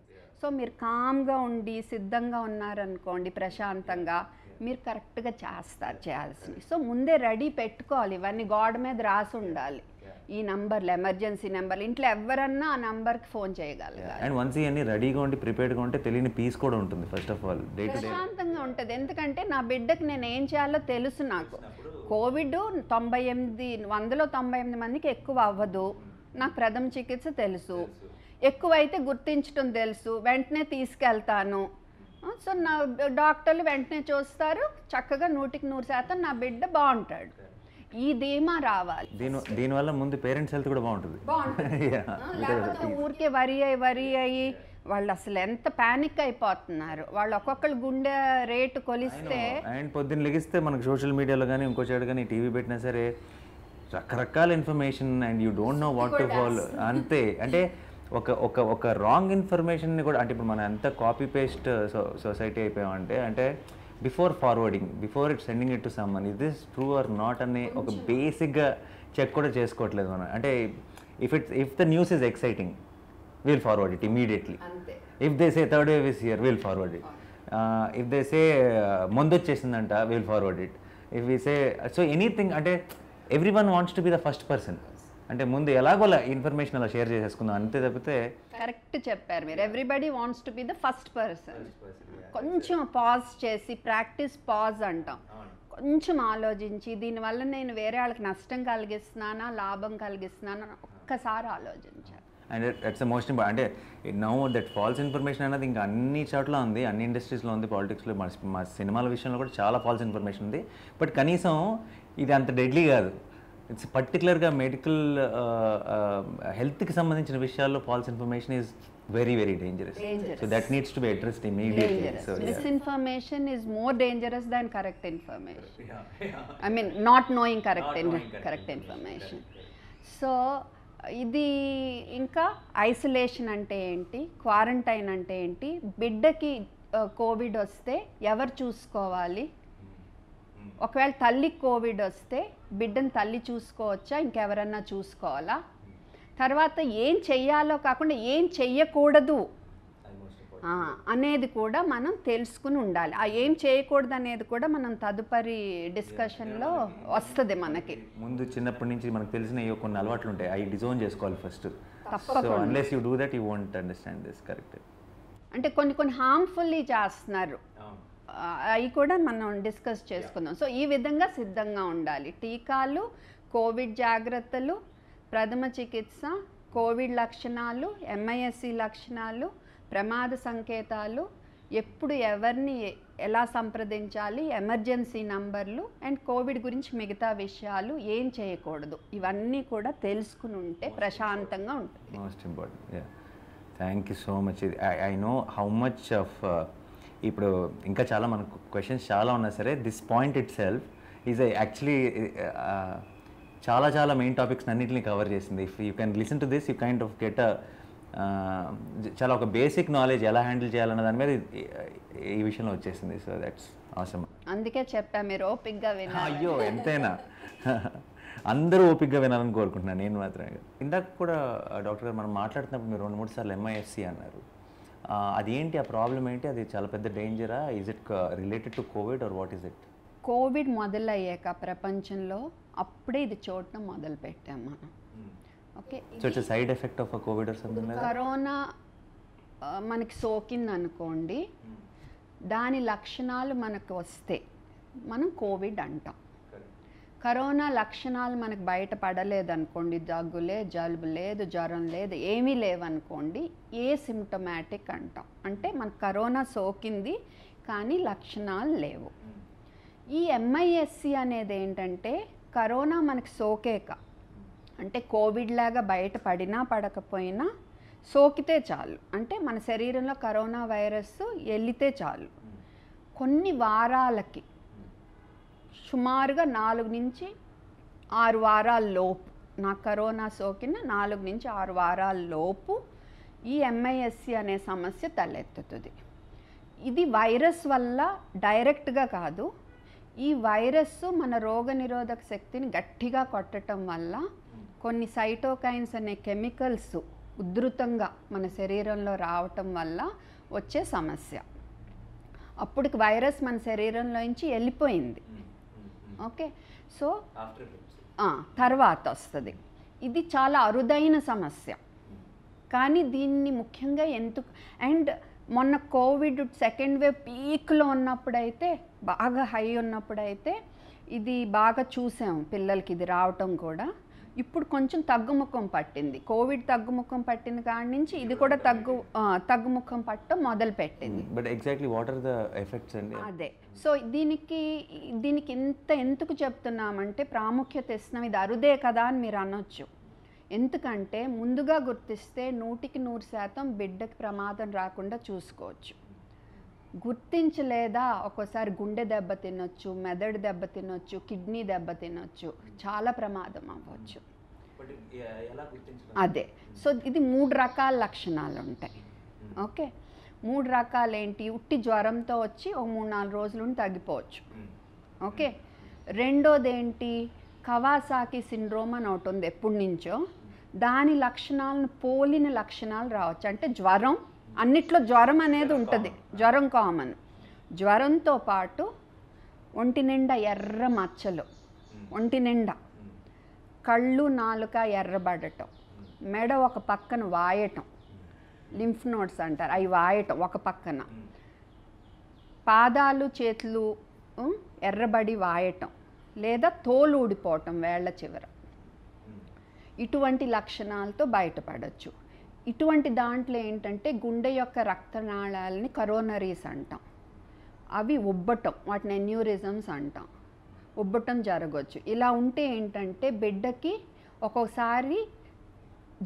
సో మీరు కామ్గా ఉండి సిద్ధంగా ఉన్నారనుకోండి ప్రశాంతంగా మీరు కరెక్ట్గా చేస్తారు చేయాల్సింది. సో ముందే రెడీ పెట్టుకోవాలి. ఇవన్నీ గోడ మీద రాసి ఉండాలి. ఈ నంబర్లు ఎమర్జెన్సీ నెంబర్లు ఇంట్లో ఎవరన్నా ఆ నంబర్కి ఫోన్ చేయగలగాలి. అండ్ వన్స్ ఇవన్నీ రెడీగా ఉండి ప్రిపేర్డ్గా ఉంటే తెలియని పీస్ కూడా ఉంటుంది first of all day to day ప్రశాంతంగా ఉంటుంది. ఎందుకంటే నా బిడ్డకి నేను ఏం చేయాలో తెలుసు నాకు. కోవిడ్ తొంభై ఎనిమిది వందలో తొంభై ఎనిమిది మందికి ఎక్కువ అవ్వదు. నాకు ప్రథమ చికిత్స తెలుసు. ఎక్కువైతే గుర్తించడం తెలుసు. వెంటనే తీసుకెళ్తాను. సో నా డాక్టర్లు వెంటనే చూస్తారు. చక్కగా నూటికి నూరు శాతం నా బిడ్డ బాగుంటాడు. ఈ ధీమా రావాలి. దీని దీనివల్ల ముందు పేరెంట్స్ హెల్త్ కూడా బాగుంటుంది. <laughs> ఊరికే వరి అయ్యి వరి అయ్యి వాళ్ళు అసలు ఎంత పానిక్ అయిపోతున్నారు. వాళ్ళు ఒక్కొక్కరు గుండె రేటు కొలిస్తే అండ్ పొద్దున్న లెగిస్తే మనకు సోషల్ మీడియాలో కానీ ఇంకో సైడ్ కానీ టీవీ పెట్టినా సరే రకరకాల information and you don't know what to follow అంతే. అంటే ఒక ఒక ఒక రాంగ్ ఇన్ఫర్మేషన్ని కూడా అంటే ఇప్పుడు మనం ఎంత కాపీ పేస్ట్ సొసైటీ అయిపోయామంటే అంటే before forwarding before it sending it to someone is this true or not అనే ఒక బేసిక్గా చెక్ కూడా చేసుకోవట్లేదు మనం. అంటే if it's if the news is exciting will forward it immediately if they say third wave is here will forward it if they say ముందు వచ్చేసిందంట will forward it if we say so anything అంటే everyone wants to be the first person అంటే ముందు ఎలాగో information అలా share చేసేసుకుందాం అంతే తప్పితే correct చెప్పారు మీరు. Everybody wants to be the first person కొంచెం పాజ్ చేసి ప్రాక్టీస్ పాజ్ అంటాం. కొంచెం ఆలోచించి దీనివల్ల నేను వేరే వాళ్ళకి నష్టం కలిగిస్తున్నానా లాభం కలిగిస్తున్నానా ఒక్కసారి ఆలోచించాలి. అండ్ ఇట్స్ మోస్ట్ ఇంపార్టెంట్ అంటే నౌ దట్ ఫాల్స్ ఇన్ఫర్మేషన్ అనేది ఇంకా అన్ని చోట్ల ఉంది అన్ని ఇండస్ట్రీస్లో ఉంది పాలిటిక్స్లో మన మా సినిమాల విషయంలో కూడా చాలా ఫాల్స్ ఇన్ఫర్మేషన్ ఉంది. బట్ కనీసం ఇది అంత డెడ్లీ కాదు. ఇట్స్ పర్టికులర్గా మెడికల్ హెల్త్కి సంబంధించిన విషయాల్లో false information is very very dangerous so that needs to be addressed immediately so misinformation is more dangerous than correct information I mean not knowing correct correct information so ఇది ఇంకా isolation అంటే ఏంటి? Quarantine అంటే ఏంటి? బిడ్డకి Covid వస్తే ఎవరు చూసుకోవాలి? ఒకవేళ తల్లికి కోవిడ్ వస్తే బిడ్డను తల్లి చూసుకోవచ్చా? ఇంకెవరన్నా చూసుకోవాలా? తర్వాత ఏం చెయ్యాలో కాకుండా ఏం చెయ్యకూడదు అనేది కూడా మనం తెలుసుకుని ఉండాలి. ఆ ఏం చేయకూడదు అనేది కూడా మనం తదుపరి డిస్కషన్లో వస్తుంది మనకి. ముందు చిన్నప్పటి నుంచి మనకు తెలిసిన కొన్ని అలవాట్లు ఉంటాయి అవి డిజోన్ చేసుకోవాలి first. So unless you do that you won't understand this correct అంటే కొన్ని కొన్ని హార్మ్ఫుల్లీ చేస్తున్నారు. అవి కూడా మనం డిస్కస్ చేసుకుందాం. సో ఈ విధంగా సిద్ధంగా ఉండాలి. టీకాలు కోవిడ్ జాగ్రత్తలు ప్రథమ చికిత్స కోవిడ్ లక్షణాలు ఎంఐఎస్సి లక్షణాలు ప్రమాద సంకేతాలు ఎప్పుడు ఎవరిని ఎలా సంప్రదించాలి ఎమర్జెన్సీ నంబర్లు అండ్ కోవిడ్ గురించి మిగతా విషయాలు ఏం చేయకూడదు. ఇవన్నీ కూడా తెలుసుకుని ఉంటే ప్రశాంతంగా ఉంటుంది. Most important thank you so much I I know how much of ఇప్పుడు ఇంకా చాలా మనకు క్వశ్చన్స్ చాలా ఉన్నా సరే this point itself is actually చాలా చాలా మెయిన్ టాపిక్స్ అన్నింటిని కవర్ చేసింది. If you can listen to this you kind of get a చాలా ఒక బేసిక్ నాలెడ్జ్ ఎలా హ్యాండిల్ చేయాలన్న దాని మీద ఈ- విషయంలో వచ్చేసింది. సో దట్స్ అవసరం అందుకే చెప్పా మీరు ఓపిక్గా వినాలి. అయ్యో ఎంతైనా. అందరూ ఓపిక్గా వినాలని కోరుకుంటున్నాను నేను మాత్రమే. ఇందాక కూడా డాక్టర్ గారు మనం మాట్లాడుతున్నప్పుడు మీరు రెండు మూడు సార్లు ఎంఐఎఫ్సి అన్నారు. అదేంటి ఆ ప్రాబ్లం ఏంటి? అది చాలా పెద్ద డేంజరా is it related to covid or what is it covid మొదలయ్యాక ప్రపంచంలో అప్పుడే ఇది చూడటం మొదలు పెట్టాం మనం. Okay. So it's side effect of covid or something corona మనకి సోకింది అనుకోండి దాని లక్షణాలు మనకు వస్తే మనం కోవిడ్ అంటాం. కరోనా లక్షణాలు మనకు బయట పడలేదనుకోండి దగ్గు లేదు జలుబు లేదు జ్వరం లేదు ఏమీ లేవనుకోండి ఏ సిమ్టమాటిక్ అంటాం. అంటే మనకు కరోనా సోకింది కానీ లక్షణాలు లేవు. ఈ ఎంఐఎస్సి అనేది ఏంటంటే కరోనా మనకి సోకేక. అంటే కోవిడ్ లాగా బయట పడినా పడకపోయినా సోకితే చాలు. అంటే మన శరీరంలో కరోనా వైరస్ వెళితే చాలు. కొన్ని వారాలకి సుమారుగా నాలుగు నుంచి ఆరు వారాల లోపు నా కరోనా సోకిన నాలుగు నుంచి ఆరు వారాల లోపు ఈ ఎంఐఎస్సి అనే సమస్య తలెత్తుతుంది. ఇది వైరస్ వల్ల డైరెక్ట్గా కాదు ఈ వైరస్ మన రోగనిరోధక శక్తిని గట్టిగా కొట్టడం వల్ల కొన్ని సైటోకైన్స్ అనే కెమికల్స్ ఉధృతంగా మన శరీరంలో రావటం వల్ల వచ్చే సమస్య. అప్పటికి వైరస్ మన శరీరంలోంచి వెళ్ళిపోయింది. ఓకే? సో తర్వాత వస్తుంది. ఇది చాలా అరుదైన సమస్య. కానీ దీన్ని ముఖ్యంగా ఎందుకు అండ్ మొన్న కోవిడ్ సెకండ్ వేవ్ పీక్లో ఉన్నప్పుడైతే బాగా హై ఉన్నప్పుడైతే ఇది బాగా చూసాం పిల్లలకి ఇది రావటం కూడా. ఇప్పుడు కొంచెం తగ్గుముఖం పట్టింది. కోవిడ్ తగ్గుముఖం పట్టిన కాడి నుంచి ఇది కూడా తగ్గు తగ్గుముఖం పట్టడం మొదలు పెట్టింది but exactly what are the effects అండి అదే. సో దీనికి దీనికి ఎంత ఎందుకు చెప్తున్నామంటే ప్రాముఖ్యత ఇస్తున్నాం. ఇది అరుదే కదా అని మీరు అనొచ్చు. ఎందుకంటే ముందుగా గుర్తిస్తే నూటికి నూరు శాతం బిడ్డకి ప్రమాదం రాకుండా చూసుకోవచ్చు. గుర్తించలేదా? ఒక్కోసారి గుండె దెబ్బ తినొచ్చు మెదడు దెబ్బ తినొచ్చు కిడ్నీ దెబ్బ తినొచ్చు. చాలా ప్రమాదం అవ్వచ్చు. అదే. సో ఇది మూడు రకాల లక్షణాలు ఉంటాయి ఓకే? మూడు రకాలు ఏంటి ఉట్టి జ్వరంతో వచ్చి ఓ మూడు నాలుగు రోజులు తగ్గిపోవచ్చు. ఓకే? రెండోది ఏంటి కవాసాకి సిండ్రోమ్ అని ఒకటి ఉంది ఎప్పటి నుంచో. దాని లక్షణాలను పోలిన లక్షణాలు రావచ్చు. అంటే జ్వరం అన్నిట్లో జ్వరం అనేది ఉంటుంది. జ్వరం కామన్ జ్వరంతో పాటు ఒంటి నిండా ఎర్ర మచ్చలు. ఒంటి నిండా. కళ్ళు నాలుక ఎర్రబడటం. మెడ ఒక పక్కన వాయటం. లింఫ్ నోడ్స్ అంటారు. అవి వాయటం ఒక పక్కన. పాదాలు చేతులు ఎర్రబడి వాయటం. లేదా తోలు ఊడిపోవటం వేళ్ళ చివర. ఇటువంటి లక్షణాలతో బయటపడవచ్చు ఇటువంటి దాంట్లో ఏంటంటే గుండె యొక్క రక్తనాళాలని కరోనరీస్ అంటాం. అవి ఉబ్బటం వాటిని ఎన్యూరిజమ్స్ అంటాం. ఉబ్బటం జరగవచ్చు ఇలా ఉంటే ఏంటంటే బిడ్డకి ఒక్కొక్కసారి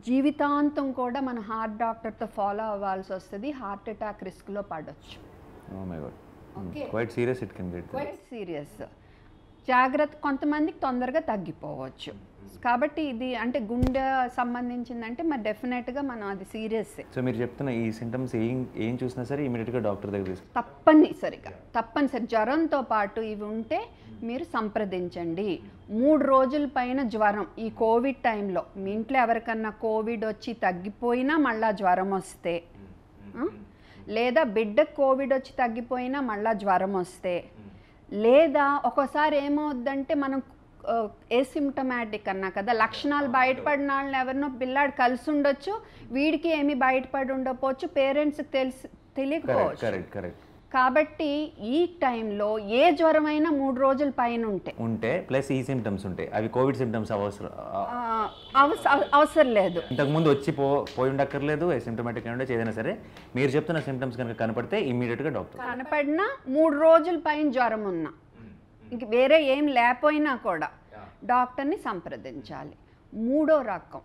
జీవితాంతం కూడా మన హార్ట్ డాక్టర్తో ఫాలో అవ్వాల్సి వస్తుంది. హార్ట్ అటాక్ రిస్క్లో పడవచ్చు సీరియస్ జాగ్రత్త కొంతమందికి తొందరగా తగ్గిపోవచ్చు. కాబట్టి ఇది అంటే గుండె సంబంధించిందంటే మరి డెఫినెట్గా మనం అది సీరియస్ సో మీరు చెప్తున్న ఈ సింటమ్స్ ఏం ఏం చూసినా సరే ఇమీడియట్గా డాక్టర్ దగ్గర తప్పనిసరిగా తప్పనిసరి జ్వరంతో పాటు ఇవి ఉంటే మీరు సంప్రదించండి. మూడు రోజుల పైన జ్వరం ఈ కోవిడ్ టైంలో. మీ ఇంట్లో ఎవరికన్నా కోవిడ్ వచ్చి తగ్గిపోయినా మళ్ళా జ్వరం వస్తే? లేదా బిడ్డకు కోవిడ్ వచ్చి తగ్గిపోయినా మళ్ళా జ్వరం వస్తే. లేదా ఒక్కోసారి ఏమవుద్దంటే మనం ఏసిమ్టమాటిక్ అన్నా కదా లక్షణాలు బయటపడిన వాళ్ళని ఎవరినో పిల్లాడు కలిసి ఉండొచ్చు వీడికి ఏమి బయటపడి ఉండకపోవచ్చు పేరెంట్స్కి తెలిసి తెలియకపోవచ్చు. కరెక్ట్ కరెక్ట్ కాబట్టి ఈ టైంలో ఏ జ్వరమైనా మూడు రోజుల పైన ఉంటే ఉంటే ప్లస్ ఈ సిమ్టమ్స్ ఉంటాయి అవి కోవిడ్ సిమ్టమ్స్ అవసరం అవసరం లేదు. ఇంతకుముందు వచ్చి పో పోయి ఉండక్కర్లేదు సిమ్టమాటిక్ ఉండొచ్చు ఏదైనా సరే. మీరు చెప్తున్న సిమ్టమ్స్ కనుక కనపడితే ఇమీడియట్గా డాక్టర్. కనపడినా మూడు రోజుల పైన జ్వరం ఉన్నా ఇంక వేరే ఏం లేకపోయినా కూడా డాక్టర్ని సంప్రదించాలి. మూడో రకం.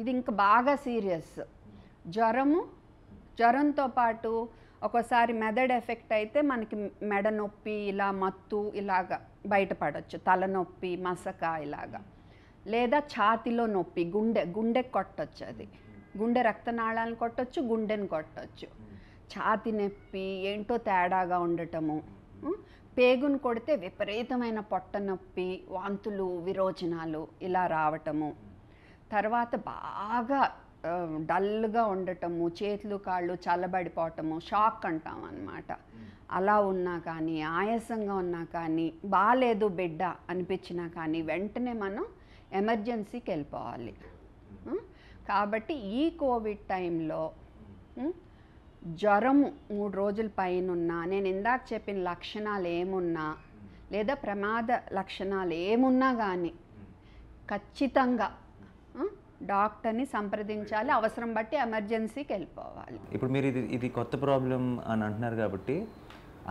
ఇది ఇంకా బాగా సీరియస్. జ్వరము జ్వరంతో పాటు ఒక్కోసారి మెదడు ఎఫెక్ట్ అయితే మనకి మెడ నొప్పి ఇలా మత్తు ఇలాగా బయటపడవచ్చు తలనొప్పి మసక ఇలాగా. లేదా ఛాతిలో నొప్పి గుండె గుండె కొట్టచ్చు అది. గుండె రక్తనాళాలను కొట్టొచ్చు గుండెని కొట్టొచ్చు. ఛాతి నొప్పి ఏంటో తేడాగా ఉండటము? పేగును కొడితే విపరీతమైన పొట్ట నొప్పి వాంతులు విరోచనాలు ఇలా రావటము. తర్వాత బాగా డల్గా ఉండటము చేతులు కాళ్ళు చల్లబడిపోవటము షాక్ అంటాం అన్నమాట. అలా ఉన్నా కానీ ఆయాసంగా ఉన్నా కానీ బాగాలేదు బిడ్డ అనిపించినా కానీ వెంటనే మనం ఎమర్జెన్సీకి వెళ్ళిపోవాలి. కాబట్టి ఈ కోవిడ్ టైంలో జ్వరము మూడు రోజుల పైన ఉన్నా నేను ఇందాక చెప్పిన లక్షణాలు ఏమున్నా లేదా ప్రమాద లక్షణాలు ఏమున్నా కానీ ఖచ్చితంగా డాక్టర్ని సంప్రదించాలి. అవసరం బట్టి ఎమర్జెన్సీకి వెళ్ళిపోవాలి. ఇప్పుడు మీరు ఇది ఇది కొత్త ప్రాబ్లం అని అంటున్నారు కాబట్టి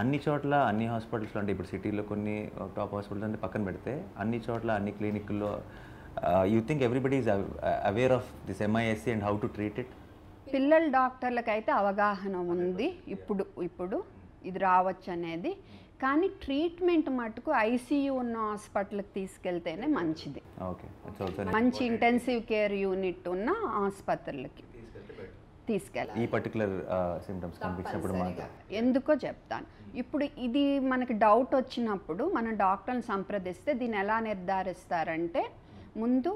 అన్ని చోట్ల అన్ని హాస్పిటల్స్లో అంటే ఇప్పుడు సిటీలో కొన్ని టాప్ హాస్పిటల్స్ అంటే పక్కన పెడితే అన్ని చోట్ల అన్ని క్లినిక్ల్లో you think everybody is aware of this MISC and how to treat it పిల్లల డాక్టర్లకైతే అవగాహన ఉంది. ఇప్పుడు ఇప్పుడు ఇది రావచ్చు అనేది. కానీ ట్రీట్మెంట్ మటుకు ఐసీయూ ఉన్న హాస్పిటల్కి తీసుకెళ్తేనే మంచిది. మంచి ఇంటెన్సివ్ కేర్ యూనిట్ ఉన్న ఆసుపత్రులకి తీసుకెళ్ళాలి. ఈ పర్టికులర్ సిమ్టమ్స్ కనిపించినప్పుడు మాత్రం. ఎందుకో చెప్తాను. ఇప్పుడు ఇది మనకి డౌట్ వచ్చినప్పుడు మనం డాక్టర్ని సంప్రదిస్తే దీన్ని ఎలా నిర్ధారిస్తారంటే ముందు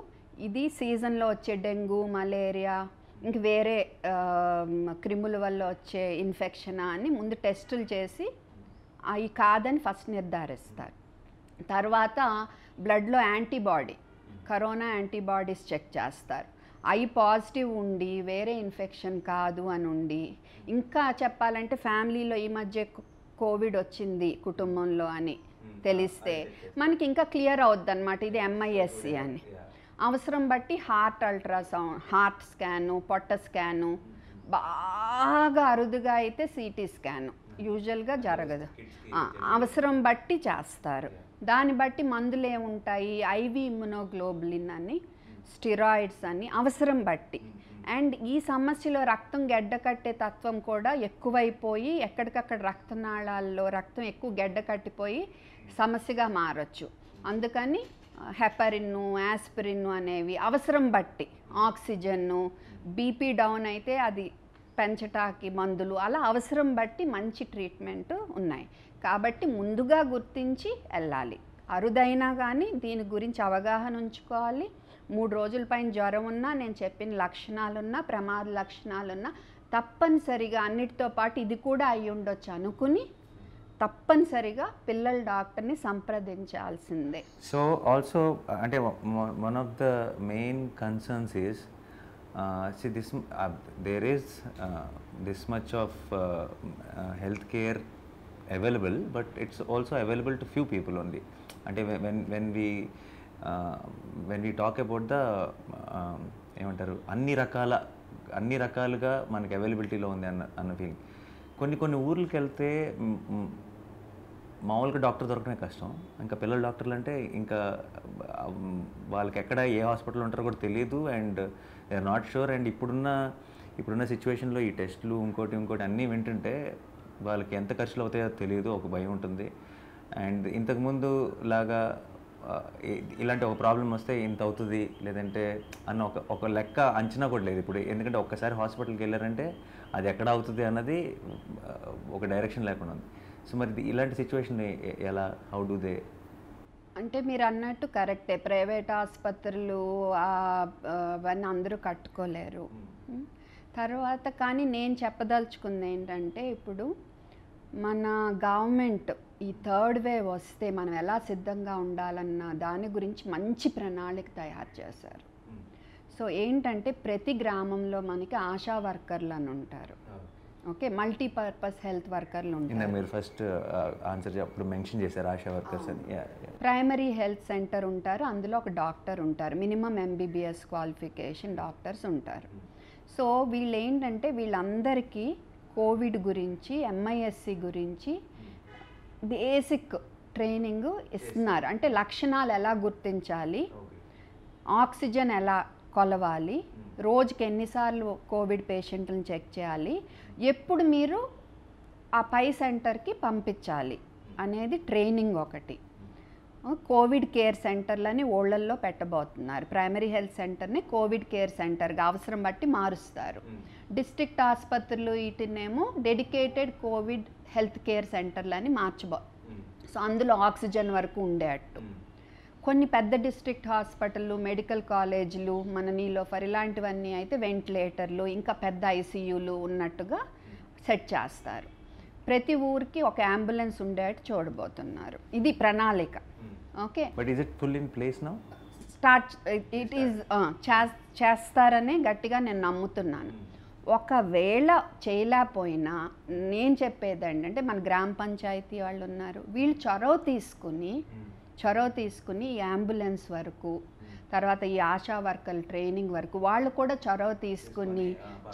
ఇది సీజన్లో వచ్చే డెంగ్యూ మలేరియా ఇంక వేరే క్రిముల వల్ల వచ్చే ఇన్ఫెక్షనా అని ముందు టెస్టులు చేసి అవి కాదని ఫస్ట్ నిర్ధారిస్తారు. తర్వాత బ్లడ్లో యాంటీబాడీ కరోనా యాంటీబాడీస్ చెక్ చేస్తారు. అవి పాజిటివ్ ఉండి వేరే ఇన్ఫెక్షన్ కాదు అని ఉండి ఇంకా చెప్పాలంటే ఫ్యామిలీలో ఈ మధ్య కోవిడ్ వచ్చింది కుటుంబంలో అని తెలిస్తే మనకి ఇంకా క్లియర్ అవుద్ది అనమాట ఇది ఎంఐఎస్సి అని. అవసరం బట్టి హార్ట్ అల్ట్రాసౌండ్ హార్ట్ స్కాను పొట్ట స్కాను బాగా అరుదుగా అయితే సిటీ స్కాను. యూజువల్గా జరగదు. అవసరం బట్టి చేస్తారు. దాన్ని బట్టి మందులు ఏముంటాయి? ఐవి ఇమ్యునోగ్లోబులిన్ అని స్టిరాయిడ్స్ అని అవసరం బట్టి. అండ్ ఈ సమస్యలో రక్తం గెడ్డ కట్టే తత్వం కూడా ఎక్కువైపోయి ఎక్కడికక్కడ రక్తనాళాల్లో రక్తం ఎక్కువ గెడ్డ కట్టిపోయి సమస్యగా మారచ్చు. అందుకని హెపరిన్ను యాస్పిరిన్ అనేవి అవసరం బట్టి. ఆక్సిజన్ను బీపీ డౌన్ అయితే అది పెంచటానికి మందులు అలా అవసరం బట్టి మంచి ట్రీట్మెంట్ ఉన్నాయి. కాబట్టి ముందుగా గుర్తించి వెళ్ళాలి. అరుదైనా కానీ దీని గురించి అవగాహన ఉంచుకోవాలి. మూడు రోజుల పైన జ్వరం ఉన్నా నేను చెప్పిన లక్షణాలున్నా ప్రమాద లక్షణాలున్నా తప్పనిసరిగా అన్నిటితో పాటు ఇది కూడా అయ్యి ఉండొచ్చు అనుకుని తప్పనిసరిగా పిల్లల డాక్టర్ని సంప్రదించాల్సిందే. సో ఆల్సో అంటే one of the main concerns is see this there is this much of health care available but it's also available to few people only అంటే when when we when we talk about the ఏమంటారు అన్ని రకాల అన్ని రకాలుగా మనకి అవైలబిలిటీలో ఉంది అన్న అన్న ఫీలింగ్ కొన్ని కొన్ని ఊర్లకి వెళ్తే మామూలుగా డాక్టర్ దొరకనే కష్టం. ఇంకా పిల్లల డాక్టర్లు అంటే ఇంకా వాళ్ళకి ఎక్కడ ఏ హాస్పిటల్ ఉంటారో కూడా తెలియదు. And they are not sure. And ఇప్పుడున్న ఇప్పుడున్న సిచ్యువేషన్లో ఈ టెస్టులు ఇంకోటి ఇంకోటి అన్నీ వింటుంటే వాళ్ళకి ఎంత ఖర్చులు అవుతాయో తెలియదు. ఒక భయం ఉంటుంది. అండ్ ఇంతకుముందు లాగా ఇలాంటి ఒక ప్రాబ్లం వస్తే ఇంత అవుతుంది. లేదంటే అన్న ఒక ఒక లెక్క అంచనా కూడా లేదు ఇప్పుడు. ఎందుకంటే ఒక్కసారి హాస్పిటల్కి వెళ్ళారంటే అది ఎక్కడ అవుతుంది అన్నది ఒక డైరెక్షన్ లేకుండా ఉంది. సో మరి ఇలాంటి సిచ్యువేషన్ ఎలా హౌ డూ దే అంటే మీరు అన్నట్టు కరెక్టే ప్రైవేట్ ఆసుపత్రులు అవన్నీ అందరూ కట్టుకోలేరు. ఉం. తర్వాత కానీ నేను చెప్పదలుచుకుంది ఏంటంటే ఇప్పుడు మన గవర్నమెంట్ ఈ థర్డ్ వేవ్ వస్తే మనం ఎలా సిద్ధంగా ఉండాలన్న దాని గురించి మంచి ప్రణాళిక తయారు చేశారు. సో ఏంటంటే ప్రతి గ్రామంలో మనకి ఆశా వర్కర్లు అని ఉంటారు. ఓకే మల్టీపర్పస్ హెల్త్ వర్కర్లు ఉంటారు. మీరు ఫస్ట్ ఆన్సర్ అప్పుడు మెన్షన్ చేశారు ఆశా వర్కర్స్ అని. ప్రైమరీ హెల్త్ సెంటర్ ఉంటారు అందులో ఒక డాక్టర్ ఉంటారు. మినిమం ఎంబీబీఎస్ క్వాలిఫికేషన్ డాక్టర్స్ ఉంటారు. సో వీళ్ళు ఏంటంటే వీళ్ళందరికీ కోవిడ్ గురించి ఎంఐఎస్సి గురించి బేసిక్ ట్రైనింగ్ ఇస్తున్నారు. అంటే లక్షణాలు ఎలా గుర్తించాలి? ఆక్సిజన్ ఎలా కొలవాలి? రోజుకి ఎన్నిసార్లు కోవిడ్ పేషెంట్లను చెక్ చేయాలి? ఎప్పుడు మీరు ఆ పై సెంటర్కి పంపించాలి అనేది ట్రైనింగ్ ఒకటి. కోవిడ్ కేర్ సెంటర్లని ఓళ్ళల్లో పెట్టబోతున్నారు. ప్రైమరీ హెల్త్ సెంటర్ని కోవిడ్ కేర్ సెంటర్గా అవసరం బట్టి మారుస్తారు. డిస్ట్రిక్ట్ ఆసుపత్రులు వీటినేమో డెడికేటెడ్ కోవిడ్ హెల్త్ కేర్ సెంటర్లని మార్చబో సో అందులో ఆక్సిజన్ వరకు ఉండేటట్టు కొన్ని పెద్ద డిస్ట్రిక్ట్ హాస్పిటళ్ళు మెడికల్ కాలేజీలు మన నీలోఫర్ ఇలాంటివన్నీ అయితే వెంటిలేటర్లు ఇంకా పెద్ద ఐసీయూలు ఉన్నట్టుగా సెట్ చేస్తారు. ప్రతి ఊరికి ఒక అంబులెన్స్ ఉండేట్టు చూడబోతున్నారు. ఇది ప్రణాళిక. Okay? But is it full in place now start it is చేస్తారనే గట్టిగా నేను నమ్ముతున్నాను. ఒకవేళ చేయలేకపోయినా నేను చెప్పేది ఏంటంటే మన గ్రామ పంచాయతీ వాళ్ళు ఉన్నారు. వీళ్ళు చొరవ తీసుకుని చొరవ తీసుకుని ఈ అంబులెన్స్ వరకు తర్వాత ఈ ఆశా వర్కర్ల ట్రైనింగ్ వరకు వాళ్ళు కూడా చొరవ తీసుకుని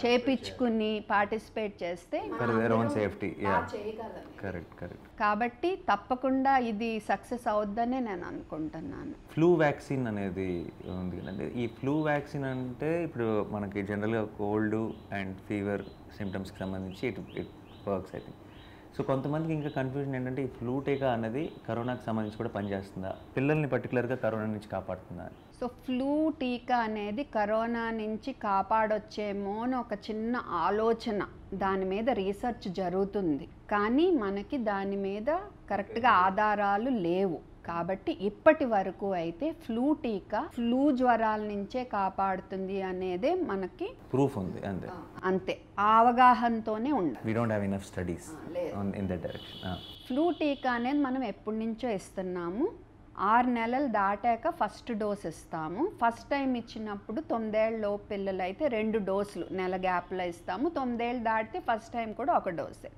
చేపించుకుని పార్టిసిపేట్ చేస్తే for their own safety ya చేయగలం కరెక్ట్ కరెక్ట్ కాబట్టి తప్పకుండా ఇది సక్సెస్ అవుద్దనే నేను అనుకుంటున్నాను. ఫ్లూ వ్యాక్సిన్ అనేది ఉంది కదండి. ఈ ఫ్లూ వ్యాక్సిన్ అంటే ఇప్పుడు మనకి జనరల్గా కోల్డ్ అండ్ ఫీవర్ సిమ్టమ్స్కి సంబంధించి it it works I think so కొంతమందికి ఇంకా కన్ఫ్యూజన్ ఏంటంటే ఈ ఫ్లూ టీకా అనేది కరోనాకి సంబంధించి కూడా పనిచేస్తుందా? పిల్లల్ని పర్టికులర్గా కరోనా నుంచి కాపాడుతుందా? సో ఫ్లూ టీకా అనేది కరోనా నుంచి కాపాడొచ్చేమో అని ఒక చిన్న ఆలోచన దాని మీద రీసెర్చ్ జరుగుతుంది. కానీ మనకి దాని మీద కరెక్ట్గా ఆధారాలు లేవు. కాబట్టి ఇప్పటి వరకు అయితే ఫ్లూ టీకా ఫ్లూ జ్వరాల నుంచే కాపాడుతుంది అనేదే మనకి ప్రూఫ్ ఉంది అంతే. అంతే. ఆ అవగాహనతోనే ఉండాలి. We don't have enough studies in that direction flu టీకా అనేది మనం ఎప్పటి నుంచో ఇస్తున్నాము. ఆరు నెలలు దాటాక ఫస్ట్ డోస్ ఇస్తాము. ఫస్ట్ టైం ఇచ్చినప్పుడు తొమ్మిదేళ్ళ లోపు పిల్లలు అయితే రెండు డోసులు నెల గ్యాప్లో ఇస్తాము. తొమ్మిదేళ్ళు దాటితే ఫస్ట్ టైం కూడా ఒక డోసే.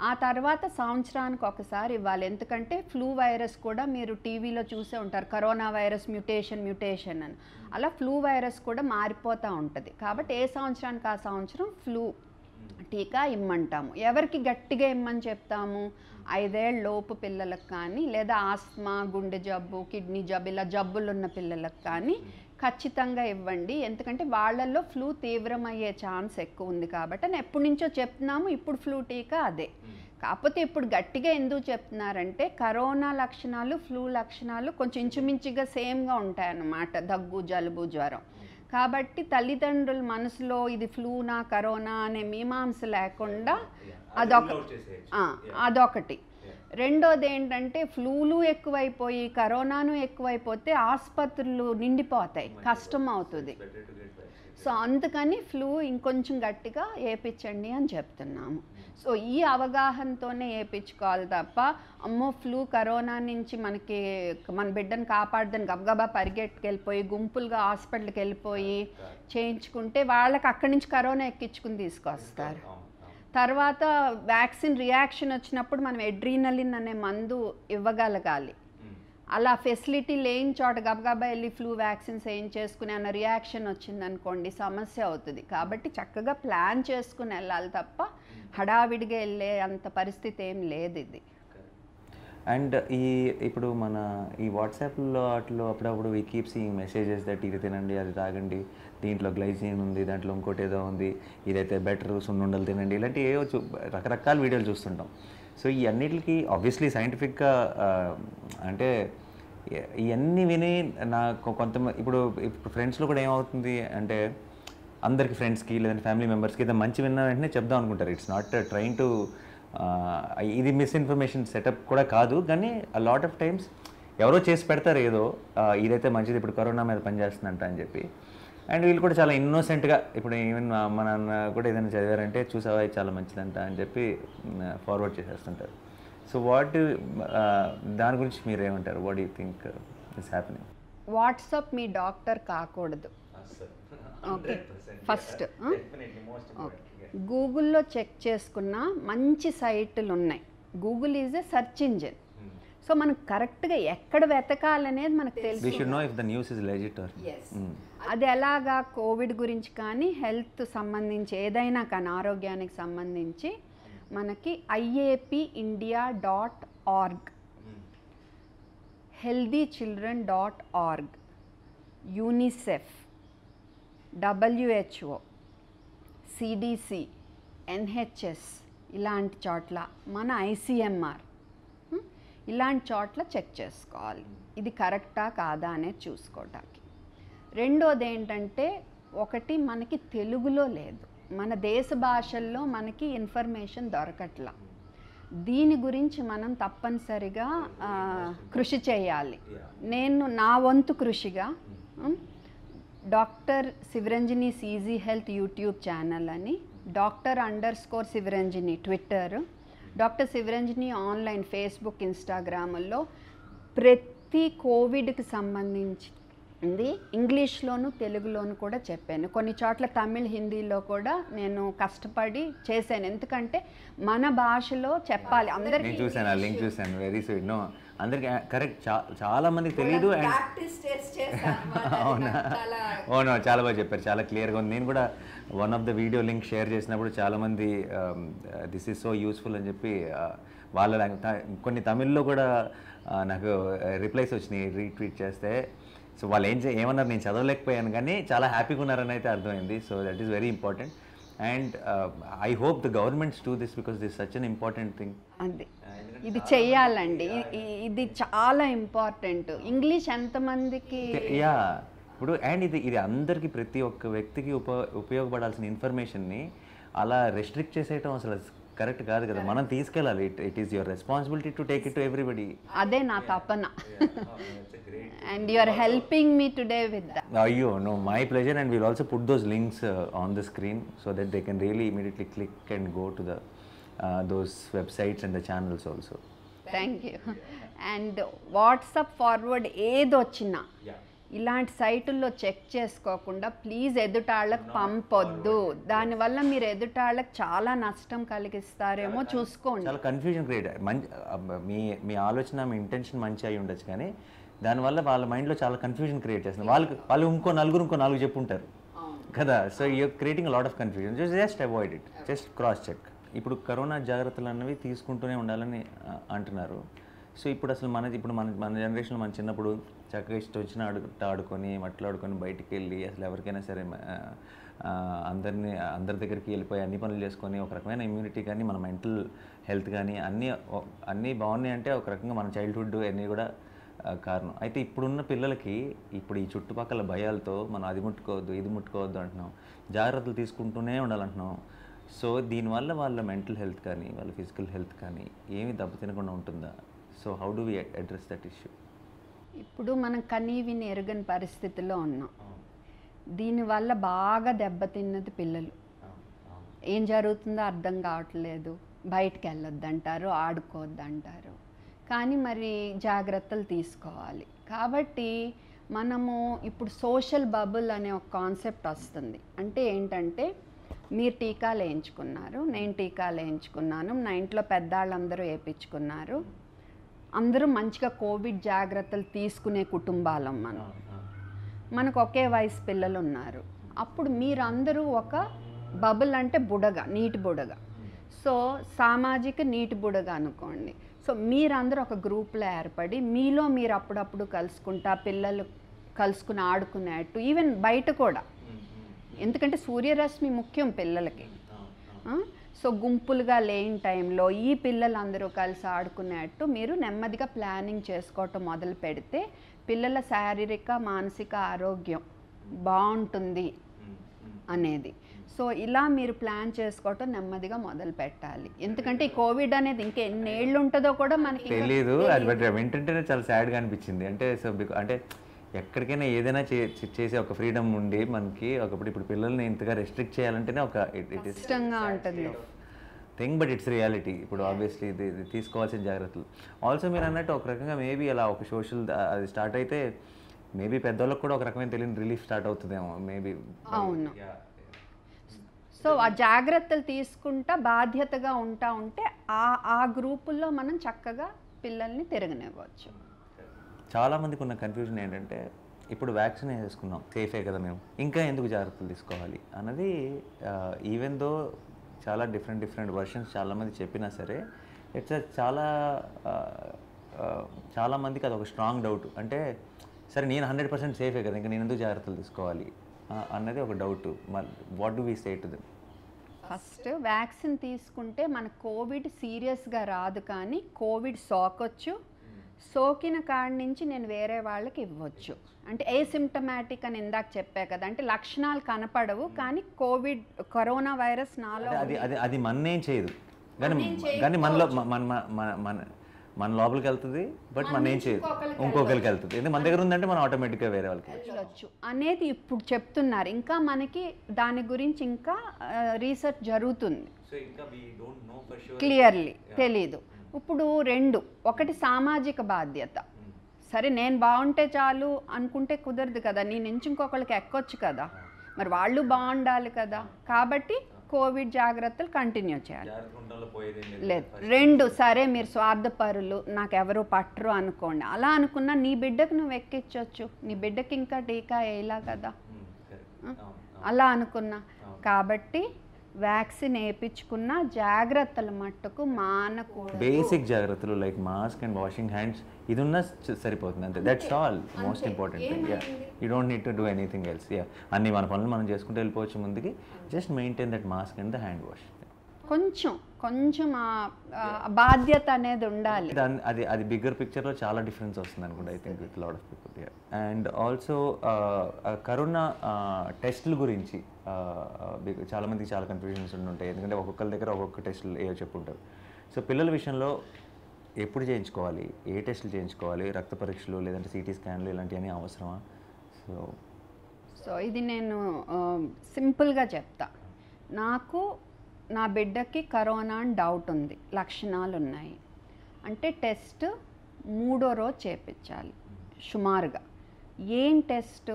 ఆ తర్వాత సంవత్సరానికి ఒకసారి ఇవ్వాలి. ఎందుకంటే ఫ్లూ వైరస్ కూడా మీరు టీవీలో చూసే ఉంటారు. కరోనా వైరస్ మ్యుటేషన్ మ్యుటేషన్ అని. అలా ఫ్లూ వైరస్ కూడా మారిపోతూ ఉంటుంది. కాబట్టి ఏ సంవత్సరానికి ఆ సంవత్సరం ఫ్లూ టీకా ఇమ్మంటాము. ఎవరికి గట్టిగా ఇమ్మని చెప్తాము? ఐదేళ్ళ లోపు పిల్లలకు కానీ లేదా ఆస్మా గుండె జబ్బు కిడ్నీ జబ్బు ఇలా జబ్బులు ఉన్న పిల్లలకు కానీ ఖచ్చితంగా ఇవ్వండి. ఎందుకంటే వాళ్ళల్లో ఫ్లూ తీవ్రమయ్యే ఛాన్స్ ఎక్కువ ఉంది కాబట్టి అని ఎప్పటి నుంచో చెప్తున్నాము. ఇప్పుడు ఫ్లూ టీకా అదే. కాకపోతే ఇప్పుడు గట్టిగా ఎందుకు చెప్తున్నారంటే కరోనా లక్షణాలు ఫ్లూ లక్షణాలు కొంచెం ఇంచుమించుగా సేమ్గా ఉంటాయన్నమాట. దగ్గు జలుబు జ్వరం. కాబట్టి తల్లిదండ్రుల మనసులో ఇది ఫ్లూనా కరోనా అనే మీమాంస లేకుండా అదొక అదొకటి. రెండోది ఏంటంటే ఫ్లూలు ఎక్కువైపోయి కరోనాను ఎక్కువైపోతే ఆసుపత్రులు నిండిపోతాయి కష్టం అవుతుంది. సో అందుకని ఫ్లూ ఇంకొంచెం గట్టిగా వేపించండి అని చెప్తున్నాము. సో ఈ అవగాహనతోనే వేయించుకోవాలి తప్ప అమ్మో ఫ్లూ కరోనా నుంచి మనకి మన బిడ్డను కాపాడదని గబగబా పరిగెట్టుకెళ్ళిపోయి గుంపులుగా హాస్పిటల్కి వెళ్ళిపోయి చేయించుకుంటే వాళ్ళకి అక్కడి నుంచి కరోనా ఎక్కించుకుని తీసుకొస్తారు. తర్వాత వ్యాక్సిన్ రియాక్షన్ వచ్చినప్పుడు మనం ఎడ్రీనలిన్ అనే మందు ఇవ్వగలగాలి. అలా ఫెసిలిటీ లేని చోట గబగబా వెళ్ళి ఫ్లూ వ్యాక్సిన్స్ ఏం చేసుకుని అన్న రియాక్షన్ వచ్చిందనుకోండి సమస్య అవుతుంది. కాబట్టి చక్కగా ప్లాన్ చేసుకుని వెళ్ళాలి తప్ప హడావిడిగా వెళ్ళే అంత పరిస్థితి ఏం లేదు ఇది. అండ్ ఈ ఇప్పుడు మన ఈ వాట్సాప్లో వాటిలో అప్పుడప్పుడు we keep seeing messages that ఇది తినండి అది తాగండి. దీంట్లో గ్లైసిన్ ఉంది దాంట్లో ఇంకోటి ఏదో ఉంది ఇదైతే బెటర్ సున్నుండలు తినండి ఇలాంటి ఏవో చూ రకరకాల వీడియోలు చూస్తుంటాం. సో ఈ అన్నిటికి ఆబ్వియస్లీ సైంటిఫిక్గా అంటే ఇవన్నీ విని నాకు కొంతమంది ఇప్పుడు ఇప్పుడు ఫ్రెండ్స్లో కూడా ఏమవుతుంది అంటే అందరికి ఫ్రెండ్స్కి లేదంటే ఫ్యామిలీ మెంబర్స్కి ఏదో మంచి విన్న వెంటనే చెప్దాం అనుకుంటారు. ఇట్స్ నాట్ ట్రైన్ టు ఇది మిస్ఇన్ఫర్మేషన్ సెటప్ కూడా కాదు కానీ ఆ లాట్ ఆఫ్ టైమ్స్ ఎవరో చేసి పెడతారు ఏదో ఇదైతే మంచిది ఇప్పుడు కరోనా మీద పనిచేస్తుందంట అని చెప్పి. అండ్ వీళ్ళు కూడా చాలా ఇన్నోసెంట్గా ఇప్పుడు ఈవెన్ మా నాన్న కూడా ఏదైనా చదివారంటే చూసావా ఇది చాలా మంచిదంట అని చెప్పి ఫార్వర్డ్ చేసేస్తుంటారు. సో వాట్ దాని గురించి మీరు ఏమంటారు what you think is happening WhatsApp me doctor కాకూడదు. <laughs> ఓకే ఫస్ట్ ఓకే గూగుల్లో చెక్ చేసుకున్న మంచి సైట్లు ఉన్నాయి Google is a search engine. So మనం కరెక్ట్గా ఎక్కడ వెతకాలనేది మనకు వీ తెలుసు. Should know if the news is legit or అది ఎలాగా కోవిడ్ గురించి కానీ హెల్త్ సంబంధించి ఏదైనా కానీ ఆరోగ్యానికి సంబంధించి మనకి IAP India dot org. Healthy children dot org. UNICEF. WHO. CDC. NHS. ఇలాంటి చోట్ల మన ఐసిఎంఆర్. ఇలాంటి చోట్ల చెక్ చేసుకోవాలి. ఇది కరెక్టా కాదా అనేది చూసుకోవటానికి. రెండోది ఏంటంటే ఒకటి మనకి తెలుగులో లేదు. మన దేశ భాషల్లో మనకి ఇన్ఫర్మేషన్ దొరకట్లా. దీని గురించి మనం తప్పనిసరిగా కృషి చేయాలి. నేను నా వంతు కృషిగా doctor Sivaranjani CG health YouTube channel అని doctor underscore Sivaranjani Twitter doctor Sivaranjani online Facebook ఇన్స్టాగ్రాముల్లో ప్రతి కోవిడ్కి సంబంధించి ఉంది. ఇంగ్లీష్లోను తెలుగులోను కూడా చెప్పాను. కొన్ని చోట్ల తమిళ్ హిందీలో కూడా నేను కష్టపడి చేశాను. ఎందుకంటే మన భాషలో చెప్పాలి. అందరికీ నేను చూశాను ఆ లింక్ చూశాను. వెరీ స్వీట్ నో అందరికి కరెక్ట్ చాలా మందికి తెలియదు అండ్ అవునా? అవును చాలా బాగా చెప్పారు. చాలా క్లియర్గా ఉంది. నేను కూడా one of the video link share చేసినప్పుడు చాలామంది దిస్ ఈజ్ సో యూస్ఫుల్ అని చెప్పి uh, వాళ్ళ కొన్ని తమిళ్ళో కూడా uh, నాకు రిప్లైస్ వచ్చినాయి. రీట్వీట్ చేస్తే సో వాళ్ళు ఏం ఏమన్నారు? నేను చదవలేకపోయాను కానీ చాలా హ్యాపీగా ఉన్నారని అయితే అర్థమైంది. So that is very important. And I hope the governments do this because this such an important thing అది ఇది చెయ్యాలండి ఇది చాలా ఇంపార్టెంట్. ఇంగ్లీష్ ఎంతమందికి యా. ఇప్పుడు అండ్ ఇది ఇది అందరికీ ప్రతి ఒక్క వ్యక్తికి ఉప ఉపయోగపడాల్సిన ఇన్ఫర్మేషన్ని అలా రెస్ట్రిక్ట్ చేసేయటం అసలు కరెక్ట్ కాదు కదా. మనం తీసుకెళ్ళాలి. It it is your responsibility to take it to everybody అదే నా తపన. And you are helping me today with అయ్యో no my pleasure and will also put those links on the screen so that they can really immediately click and go to the those websites and the channels also thank you and WhatsApp forward ఏది వచ్చినా ఇలాంటి సైటుల్లో check చేసుకోకుండా please ఎదుటాళ్ళకు పంపొద్దు. దానివల్ల మీరు ఎదుటాళ్ళకి చాలా నష్టం కలిగిస్తారేమో చూసుకోండి. చాలా కన్ఫ్యూజన్ క్రియేట్ మీ మీ ఆలోచన మీ ఇంటెన్షన్ మంచి అయి ఉండొచ్చు కానీ దానివల్ల వాళ్ళ మైండ్లో చాలా కన్ఫ్యూజన్ క్రియేట్ చేస్తుంది. వాళ్ళకి వాళ్ళు ఇంకో నలుగురు ఇంకో నాలుగు చెప్పుంటారు. కదా? So you creating lot of confusion just avoid it just cross check ఇప్పుడు కరోనా జాగ్రత్తలు అన్నవి తీసుకుంటూనే ఉండాలని అంటున్నారు. సో ఇప్పుడు అసలు మన ఇప్పుడు మన మన జనరేషన్లో మన చిన్నప్పుడు చక్కగా ఇష్టం వచ్చిన ఆడు ఆడుకొని మట్లాడుకొని బయటికి వెళ్ళి అసలు ఎవరికైనా సరే అందరినీ అందరి దగ్గరికి వెళ్ళిపోయి అన్ని పనులు చేసుకొని ఒక రకమైన ఇమ్యూనిటీ కానీ మన మెంటల్ హెల్త్ కానీ అన్నీ అన్నీ బాగున్నాయి అంటే ఒక రకంగా మన చైల్డ్హుడ్ అన్నీ కూడా కారణం. అయితే ఇప్పుడున్న పిల్లలకి ఇప్పుడు ఈ చుట్టుపక్కల భయాలతో మనం అది ముట్టుకోవద్దు ఇది ముట్టుకోవద్దు అంటున్నాం. జాగ్రత్తలు తీసుకుంటూనే ఉండాలంటున్నాం. సో దీనివల్ల వాళ్ళ మెంటల్ హెల్త్ కానీ వాళ్ళ ఫిజికల్ హెల్త్ కానీ ఏమి దెబ్బతినకుండా ఉంటుందా? So how do we address that issue ఇప్పుడు మనం కనీ విని ఎరగని పరిస్థితిలో ఉన్నాం. దీనివల్ల బాగా దెబ్బతిన్నది పిల్లలు. ఏం జరుగుతుందో అర్థం కావట్లేదు. బయటికి వెళ్ళొద్దంటారు ఆడుకోవద్దంటారు. కానీ మరి జాగ్రత్తలు తీసుకోవాలి. కాబట్టి మనము ఇప్పుడు సోషల్ బబుల్ అనే ఒక కాన్సెప్ట్ వస్తుంది. అంటే ఏంటంటే మీరు టీకాలు వేయించుకున్నారు నేను టీకాలు వేయించుకున్నాను నా ఇంట్లో పెద్దాళ్ళందరూ వేయించుకున్నారు అందరూ మంచిగా కోవిడ్ జాగ్రత్తలు తీసుకునే కుటుంబాలం మనం. మనకు ఒకే వయసు పిల్లలు ఉన్నారు అప్పుడు మీరందరూ ఒక బబుల్ అంటే బుడగ నీటి బుడగ. సో సామాజిక నీటి బుడగ అనుకోండి. సో మీరందరూ ఒక గ్రూప్లో ఏర్పడి మీలో మీరు అప్పుడప్పుడు కలుసుకుంటా పిల్లలు కలుసుకుని ఆడుకునేట్టు ఈవెన్ బయట కూడా. ఎందుకంటే సూర్యరశ్మి ముఖ్యం పిల్లలకి? సో గుంపులుగా లేని టైంలో ఈ పిల్లలందరూ కలిసి ఆడుకునేట్టు మీరు నెమ్మదిగా ప్లానింగ్ చేసుకోవటం మొదలు పెడితే పిల్లల శారీరక మానసిక ఆరోగ్యం బాగుంటుంది అనేది. సో ఇలా మీరు ప్లాన్ చేసుకోవటం నెమ్మదిగా మొదలు పెట్టాలి. ఎందుకంటే ఈ కోవిడ్ అనేది ఇంకా ఎన్ని ఏళ్ళు ఉంటుందో కూడా మనకి తెలీదు అది వింటుంటేనే చాలా సాడ్గా అనిపించింది. అంటే సో అంటే ఎక్కడికైనా ఏదైనా చేసే ఒక ఫ్రీడమ్ ఉండి మనకి ఒకప్పుడు ఇప్పుడు పిల్లల్ని ఇంతగా రెస్ట్రిక్ట్ చేయాలంటేనే ఒక it it is thing but it's reality ఇప్పుడు ఆబ్వియస్లీ ఇది ఇది తీసుకోవాల్సిన జాగ్రత్తలు. ఆల్సో మీరు అన్నట్టు ఒక రకంగా మేబీ అలా ఒక సోషల్ అది స్టార్ట్ అయితే మేబీ పెద్దోళ్ళకి కూడా ఒక రకమైన తెలియని రిలీఫ్ స్టార్ట్ అవుతుందేమో మేబీ అవును. సో ఆ జాగ్రత్తలు తీసుకుంటా బాధ్యతగా ఉంటా ఉంటే ఆ ఆ గ్రూపుల్లో మనం చక్కగా పిల్లల్ని తిరగనివ్వచ్చు. చాలా మందికి ఉన్న కన్ఫ్యూజన్ ఏంటంటే ఇప్పుడు వ్యాక్సిన్ వేసుకున్నాం సేఫే కదా మేము. ఇంకా ఎందుకు జాగ్రత్తలు తీసుకోవాలి అన్నది ఈవెన్ దో చాలా డిఫరెంట్ డిఫరెంట్ వర్షన్స్ చాలామంది చెప్పినా సరే ఇట్స్ చాలా చాలామందికి చాలా అది ఒక స్ట్రాంగ్ డౌట్ అంటే సరే నేను హండ్రెడ్ పర్సెంట్ సేఫే కదా ఇంకా నేను ఎందుకు జాగ్రత్తలు తీసుకోవాలి అన్నది ఒక doubt what do we say to them first vaccine తీసుకుంటే మన కోవిడ్ సీరియస్గా రాదు కానీ కోవిడ్ సోకొచ్చు సోకిన కాడి నుంచి నేను వేరే వాళ్ళకి ఇవ్వచ్చు. అంటే ఏసిమ్టమాటిక్ అని ఇందాక చెప్పా కదా అంటే లక్షణాలు కనపడవు కానీ కోవిడ్ కరోనా వైరస్ నాలో అది అది అది మన్నేం చేయదు. కానీ కానీ మనలో మన మన- మన లోపలికి వెళ్తుంది బట్ మన ఏం చేయదు. ఇంకొకరికి వెళ్తుంది. ఎందుకంటే మన దగ్గర ఉందంటే మనం ఆటోమేటిక్గా వేరే వాళ్ళకి వెళ్ళొచ్చు. అనేది ఇప్పుడు చెప్తున్నారు. ఇంకా మనకి దాని గురించి ఇంకా రీసెర్చ్ జరుగుతుంది. సో ఇంకా we don't know for sure clearly తెలీదు. ఇప్పుడు రెండు. ఒకటి సామాజిక బాధ్యత. సరే నేను బాగుంటే చాలు అనుకుంటే కుదరదు కదా. నీ నుంచి ఇంకొకరికి ఎక్కొచ్చు కదా. మరి వాళ్ళు బాగుండాలి కదా. కాబట్టి కోవిడ్ జాగ్రత్తలు కంటిన్యూ చేయాలి. లేదు. రెండు సరే మీరు స్వార్థపరులు నాకు ఎవరు పట్టరు అనుకోండి. అలా అనుకున్నా నీ బిడ్డకు నువ్వు ఎక్కించవచ్చు నీ బిడ్డకి ఇంకా టీకా వేయలా కదా. అలా అనుకున్నా. కాబట్టి వ్యాక్సిన్ వేయించుకున్న జాగ్రత్తల మట్టుకు మానకూడదు. బేసిక్ జాగ్రత్తలు like mask and washing hands ఇది ఉన్న సరిపోతుంది అంతే. That's all most important thing ya you don't need to do anything else ya అన్ని మన పనులు మనం చేసుకుంటూ వెళ్ళిపోవచ్చు ముందుకి. Just maintain that mask and the hand wash కొంచెం కొంచెం ఆ- బాధ్యత అనేది ఉండాలి. అది అది బిగ్గర్ పిక్చర్లో చాలా డిఫరెన్స్ వస్తుంది అనుకుంటా I think with lot of people and also corona టెస్టుల గురించి big- చాలా మందికి చాలా కన్ఫ్యూజన్స్ ఉంటాయి ఎందుకంటే ఒక్కొక్కరి దగ్గర ఒక్కొక్క టెస్టులు ఏవో చెప్పుంటారు. సో పిల్లల విషయంలో ఎప్పుడు చేయించుకోవాలి? ఏ టెస్టులు చేయించుకోవాలి? రక్త పరీక్షలు లేదంటే సిటీ స్కాన్లు ఇలాంటివన్నీ అవసరమా? సో సో ఇది నేను సింపుల్గా చెప్తా. నాకు నా బిడ్డకి కరోనా అని డౌట్ ఉంది. లక్షణాలు ఉన్నాయి అంటే టెస్ట్ మూడో రోజు చేపించాలి. సుమారుగా. ఏం టెస్ట్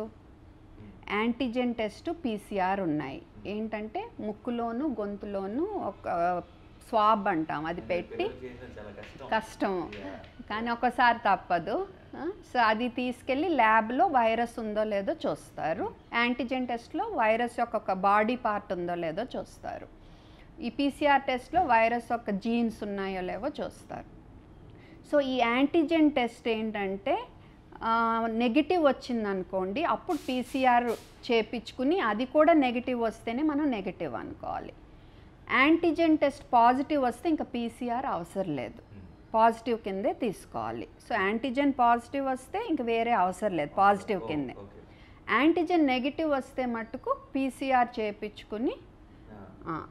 యాంటీజెన్ టెస్ట్ పీసీఆర్ ఉన్నాయి. ఏంటంటే ముక్కులోను గొంతులోను ఒక స్వాబ్ అంటాం. అది పెట్టి కష్టం. కానీ ఒకసారి తప్పదు. సో అది తీసుకెళ్ళి ల్యాబ్లో వైరస్ ఉందో లేదో చూస్తారు. యాంటీజెన్ టెస్ట్లో వైరస్ యొక్క ఒక బాడీ పార్ట్ ఉందో లేదో చూస్తారు. ఈ పీసీఆర్ టెస్ట్లో వైరస్ యొక్క జీన్స్ ఉన్నాయో లేవో చూస్తారు. సో ఈ యాంటీజెన్ టెస్ట్ ఏంటంటే నెగిటివ్ వచ్చింది అనుకోండి అప్పుడు పీసీఆర్ చేపించుకుని అది కూడా నెగిటివ్ వస్తేనే మనం నెగిటివ్ అనుకోవాలి. యాంటీజెన్ టెస్ట్ పాజిటివ్ వస్తే ఇంకా పీసీఆర్ అవసరం లేదు. పాజిటివ్ కిందే తీసుకోవాలి. సో యాంటీజెన్ పాజిటివ్ వస్తే ఇంక వేరే అవసరం లేదు పాజిటివ్ కిందే. యాంటీజెన్ నెగిటివ్ వస్తే మట్టుకు పీసీఆర్ చేపించుకుని ఆ,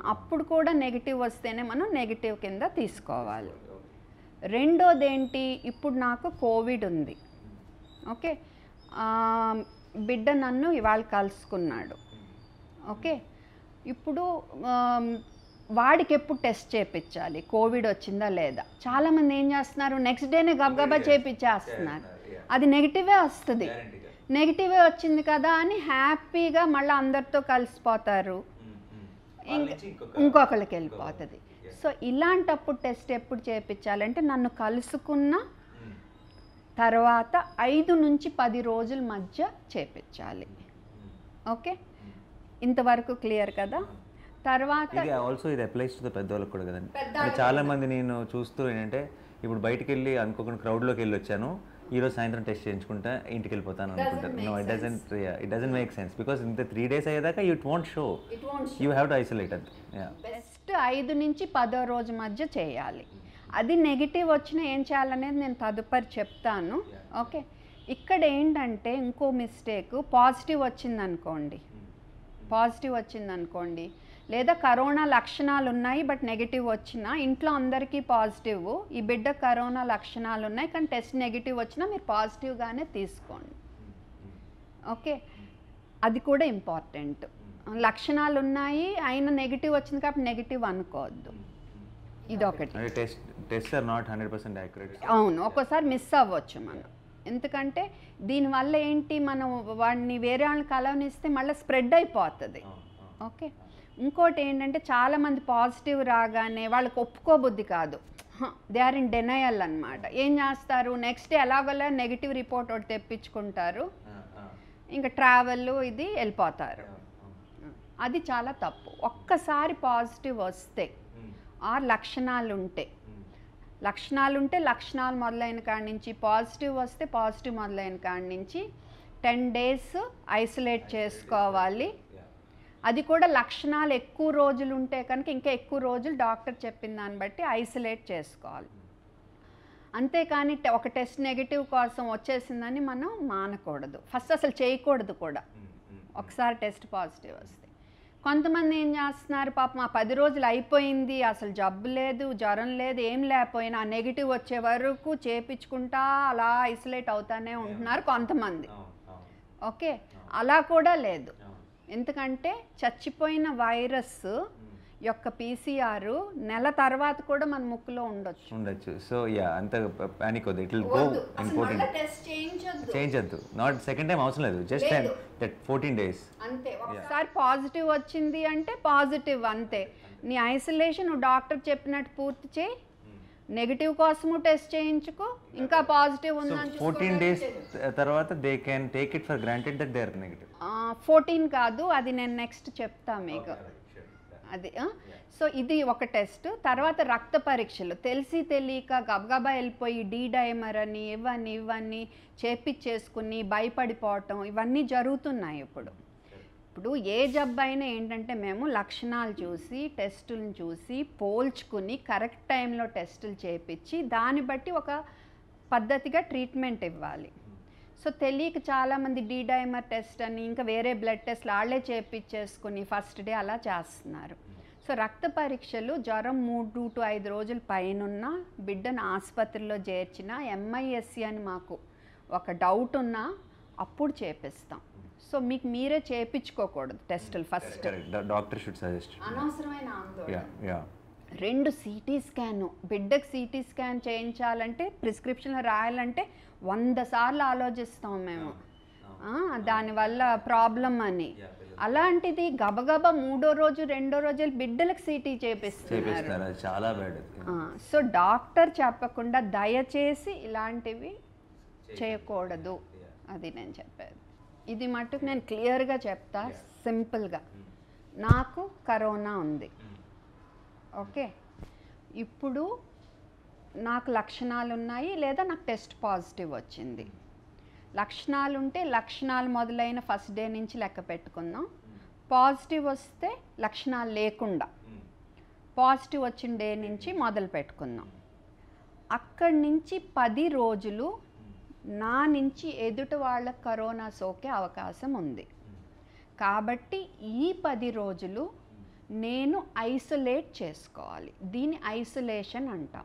అప్పుడు కూడా నెగిటివ్ వస్తేనే మనం నెగిటివ్ కింద తీసుకోవాలి. రెండోది ఏంటి ఇప్పుడు నాకు కోవిడ్ ఉంది. ఓకే? బిడ్డ నన్ను ఇవాళ కలుసుకున్నాడు. ఓకే? ఇప్పుడు వాడికి ఎప్పుడు టెస్ట్ చేయించాలి కోవిడ్ వచ్చిందా లేదా? చాలామంది ఏం చేస్తున్నారు? నెక్స్ట్ డేనే గబగబా చేపించేస్తున్నారు అది నెగిటివే వస్తుంది. నెగిటివే వచ్చింది కదా అని హ్యాపీగా మళ్ళీ అందరితో కలిసిపోతారు. ఇంక- ఇంకొకరికి వెళ్ళిపోతుంది సో ఇలాంటప్పుడు టెస్ట్ ఎప్పుడు చేయించాలంటే నన్ను కలుసుకున్న తర్వాత ఐదు నుంచి పది రోజుల మధ్య చేపించాలి ఓకే? ఇంతవరకు క్లియర్ కదా? తర్వాత ఇది ఆల్సో ఇది అప్లైస్ టు ద పెద్దవాళ్ళకి కూడా కదండి. అంటే చాలా మంది నేను చూస్తూ ఏంటంటే ఇప్పుడు బయటికి వెళ్ళి అనుకోకుండా క్రౌడ్లోకి వెళ్ళి వచ్చాను ఈ రోజు సాయంత్రం టెస్ట్ చేయించుకుంటా ఇంటికి వెళ్ళిపోతాను అనుకుంటారు no it doesn't it doesn't make sense because ఇంత త్రీ డేస్ అయ్యేదాకా it won't show you have to isolate అది బెస్ట్ ఐదు నుంచి పదో రోజు మధ్య చేయాలి. అది నెగిటివ్ వచ్చినా ఏం చేయాలనేది నేను తదుపరి చెప్తాను. ఓకే ఇక్కడ ఏంటంటే ఇంకో మిస్టేక్ పాజిటివ్ వచ్చిందనుకోండి. పాజిటివ్ వచ్చిందనుకోండి. లేదా కరోనా లక్షణాలు ఉన్నాయి బట్ నెగిటివ్ వచ్చినా ఇంట్లో అందరికీ పాజిటివ్. ఈ బిడ్డ కరోనా లక్షణాలు ఉన్నాయి కానీ టెస్ట్ నెగిటివ్ వచ్చినా మీరు పాజిటివ్గానే తీసుకోండి. ఓకే? అది కూడా ఇంపార్టెంట్. లక్షణాలు ఉన్నాయి అయినా నెగిటివ్ వచ్చింది కాబట్టి నెగిటివ్ అనుకోవద్దు. ఇదొకటి. Percent accurate. అవును ఒక్కోసారి మిస్ అవ్వచ్చు మనం. ఎందుకంటే దీనివల్ల ఏంటి మనం వాడిని వేరే వాళ్ళని కలవనిస్తే మళ్ళీ స్ప్రెడ్ అయిపోతుంది. ఓకే? ఇంకోటి ఏంటంటే చాలామంది పాజిటివ్ రాగానే వాళ్ళకి ఒప్పుకోబుద్ధి కాదు. దే ఆర్ ఇన్ డెనయల్ అనమాట ఏం చేస్తారు? నెక్స్ట్ ఎలాగోలా నెగిటివ్ రిపోర్ట్ ఒకటి తెప్పించుకుంటారు. ఇంకా ట్రావెల్ ఇది వెళ్ళిపోతారు. అది చాలా తప్పు. ఒక్కసారి పాజిటివ్ వస్తే ఆ లక్షణాలు ఉంటే లక్షణాలు ఉంటే లక్షణాలు మొదలైన కాడి నుంచి పాజిటివ్ వస్తే పాజిటివ్ మొదలైన కాడి నుంచి టెన్ డేస్ ఐసోలేట్ చేసుకోవాలి. అది కూడా లక్షణాలు ఎక్కువ రోజులు ఉంటే కనుక ఇంకా ఎక్కువ రోజులు డాక్టర్ చెప్పిన దాన్ని బట్టి ఐసోలేట్ చేసుకోవాలి. అంతేకాని ఒక టెస్ట్ నెగిటివ్ కోసం వచ్చేసిందని మనం మానకూడదు. ఫస్ట్ అసలు చేయకూడదు కూడా. ఒకసారి టెస్ట్ పాజిటివ్ వస్తే. కొంతమంది ఏం చేస్తున్నారు? పాపం ఆ పది రోజులు అయిపోయింది అసలు జబ్బు లేదు జ్వరం లేదు ఏం లేకపోయినా ఆ నెగిటివ్ వచ్చే వరకు చేపించుకుంటా అలా ఐసోలేట్ అవుతానే ఉంటున్నారు కొంతమంది. ఓకే? అలా కూడా లేదు. ఎందుకంటే చచ్చిపోయిన వైరస్ యొక్క పీసీఆర్ నెల తర్వాత కూడా మన ముక్కులో ఉండొచ్చు. ఉండొచ్చు. సో యా అంత ప్యానిక్ వద్దు. It will go important test చేయించొద్దు. చేయించద్దు. నాట్ సెకండ్ టైం అవసరం లేదు. జస్ట్. దట్ ఫోర్టీన్ డేస్ అంతే. ఒకసారి పాజిటివ్ వచ్చింది అంటే పాజిటివ్ అంతే. నీ ఐసోలేషన్ నువ్వు డాక్టర్ చెప్పినట్టు పూర్తి చేయి. నెగిటివ్ కోసము టెస్ట్ చేయించుకో ఇంకా పాజిటివ్ ఉందని ఫోర్టీన్ డేస్ తర్వాత they take it for granted that they are negative fourteen కాదు అది నేను నెక్స్ట్ చెప్తా మీకు. అది సో ఇది ఒక టెస్ట్. తర్వాత రక్త పరీక్షలు. తెలిసి తెలియక గబగబా వెళ్ళిపోయి డీ డైమర్ అని ఇవన్నీ ఇవన్నీ చేపిచ్చేసుకుని భయపడిపోవటం ఇవన్నీ జరుగుతున్నాయి ఇప్పుడు. ఇప్పుడు ఏ జబ్బు అయినా ఏంటంటే మేము లక్షణాలు చూసి టెస్టులను చూసి పోల్చుకుని కరెక్ట్ టైంలో టెస్టులు చేపించి దాన్ని బట్టి ఒక పద్ధతిగా ట్రీట్మెంట్ ఇవ్వాలి. సో తెలియక చాలామంది డిడైమర్ టెస్ట్ అని ఇంకా వేరే బ్లడ్ టెస్ట్లు వాళ్ళే చేపించేసుకుని ఫస్ట్ డే అలా చేస్తున్నారు. సో రక్త పరీక్షలు జ్వరం మూడు టు ఐదు రోజుల పైనున్న బిడ్డను ఆసుపత్రిలో చేర్చిన ఎంఐఎస్సి అని మాకు ఒక డౌట్ ఉన్నా అప్పుడు చేపిస్తాం. సో మీకు మీరే చేపించుకోకూడదు టెస్టులు ఫస్ట్. Doctor should suggest. అనవసరమైన ఆందోళన. Ya ya. రెండు సిటీ స్కాన్. బిడ్డకు సిటీ స్కాన్ చేయించాలంటే ప్రిస్క్రిప్షన్ రాయాలంటే వంద సార్లు ఆలోచిస్తాం మేము. ఆ, దానివల్ల ప్రాబ్లం అని. అలాంటిది గబగబా మూడో రోజు రెండో రోజు బిడ్డలకు సిటీ చేపిస్తున్నారు. చాలా సో డాక్టర్ చెప్పకుండా దయచేసి ఇలాంటివి చేయకూడదు. అది నేను చెప్పేది. ఇది మట్టుకు నేను క్లియర్గా చెప్తా సింపుల్గా. నాకు కరోనా ఉంది. ఓకే? ఇప్పుడు నాకు లక్షణాలు ఉన్నాయి లేదా నాకు టెస్ట్ పాజిటివ్ వచ్చింది? లక్షణాలు ఉంటే లక్షణాలు మొదలైన ఫస్ట్ డే నుంచి లెక్క పెట్టుకుందాం. పాజిటివ్ వస్తే లక్షణాలు లేకుండా పాజిటివ్ వచ్చిన డే నుంచి మొదలు పెట్టుకుందాం. అక్కడి నుంచి పది రోజులు నా నుంచి ఎదుటి వాళ్ళకి కరోనా సోకే అవకాశం ఉంది. కాబట్టి ఈ పది రోజులు నేను ఐసోలేట్ చేసుకోవాలి. దీని ఐసోలేషన్ అంటాం.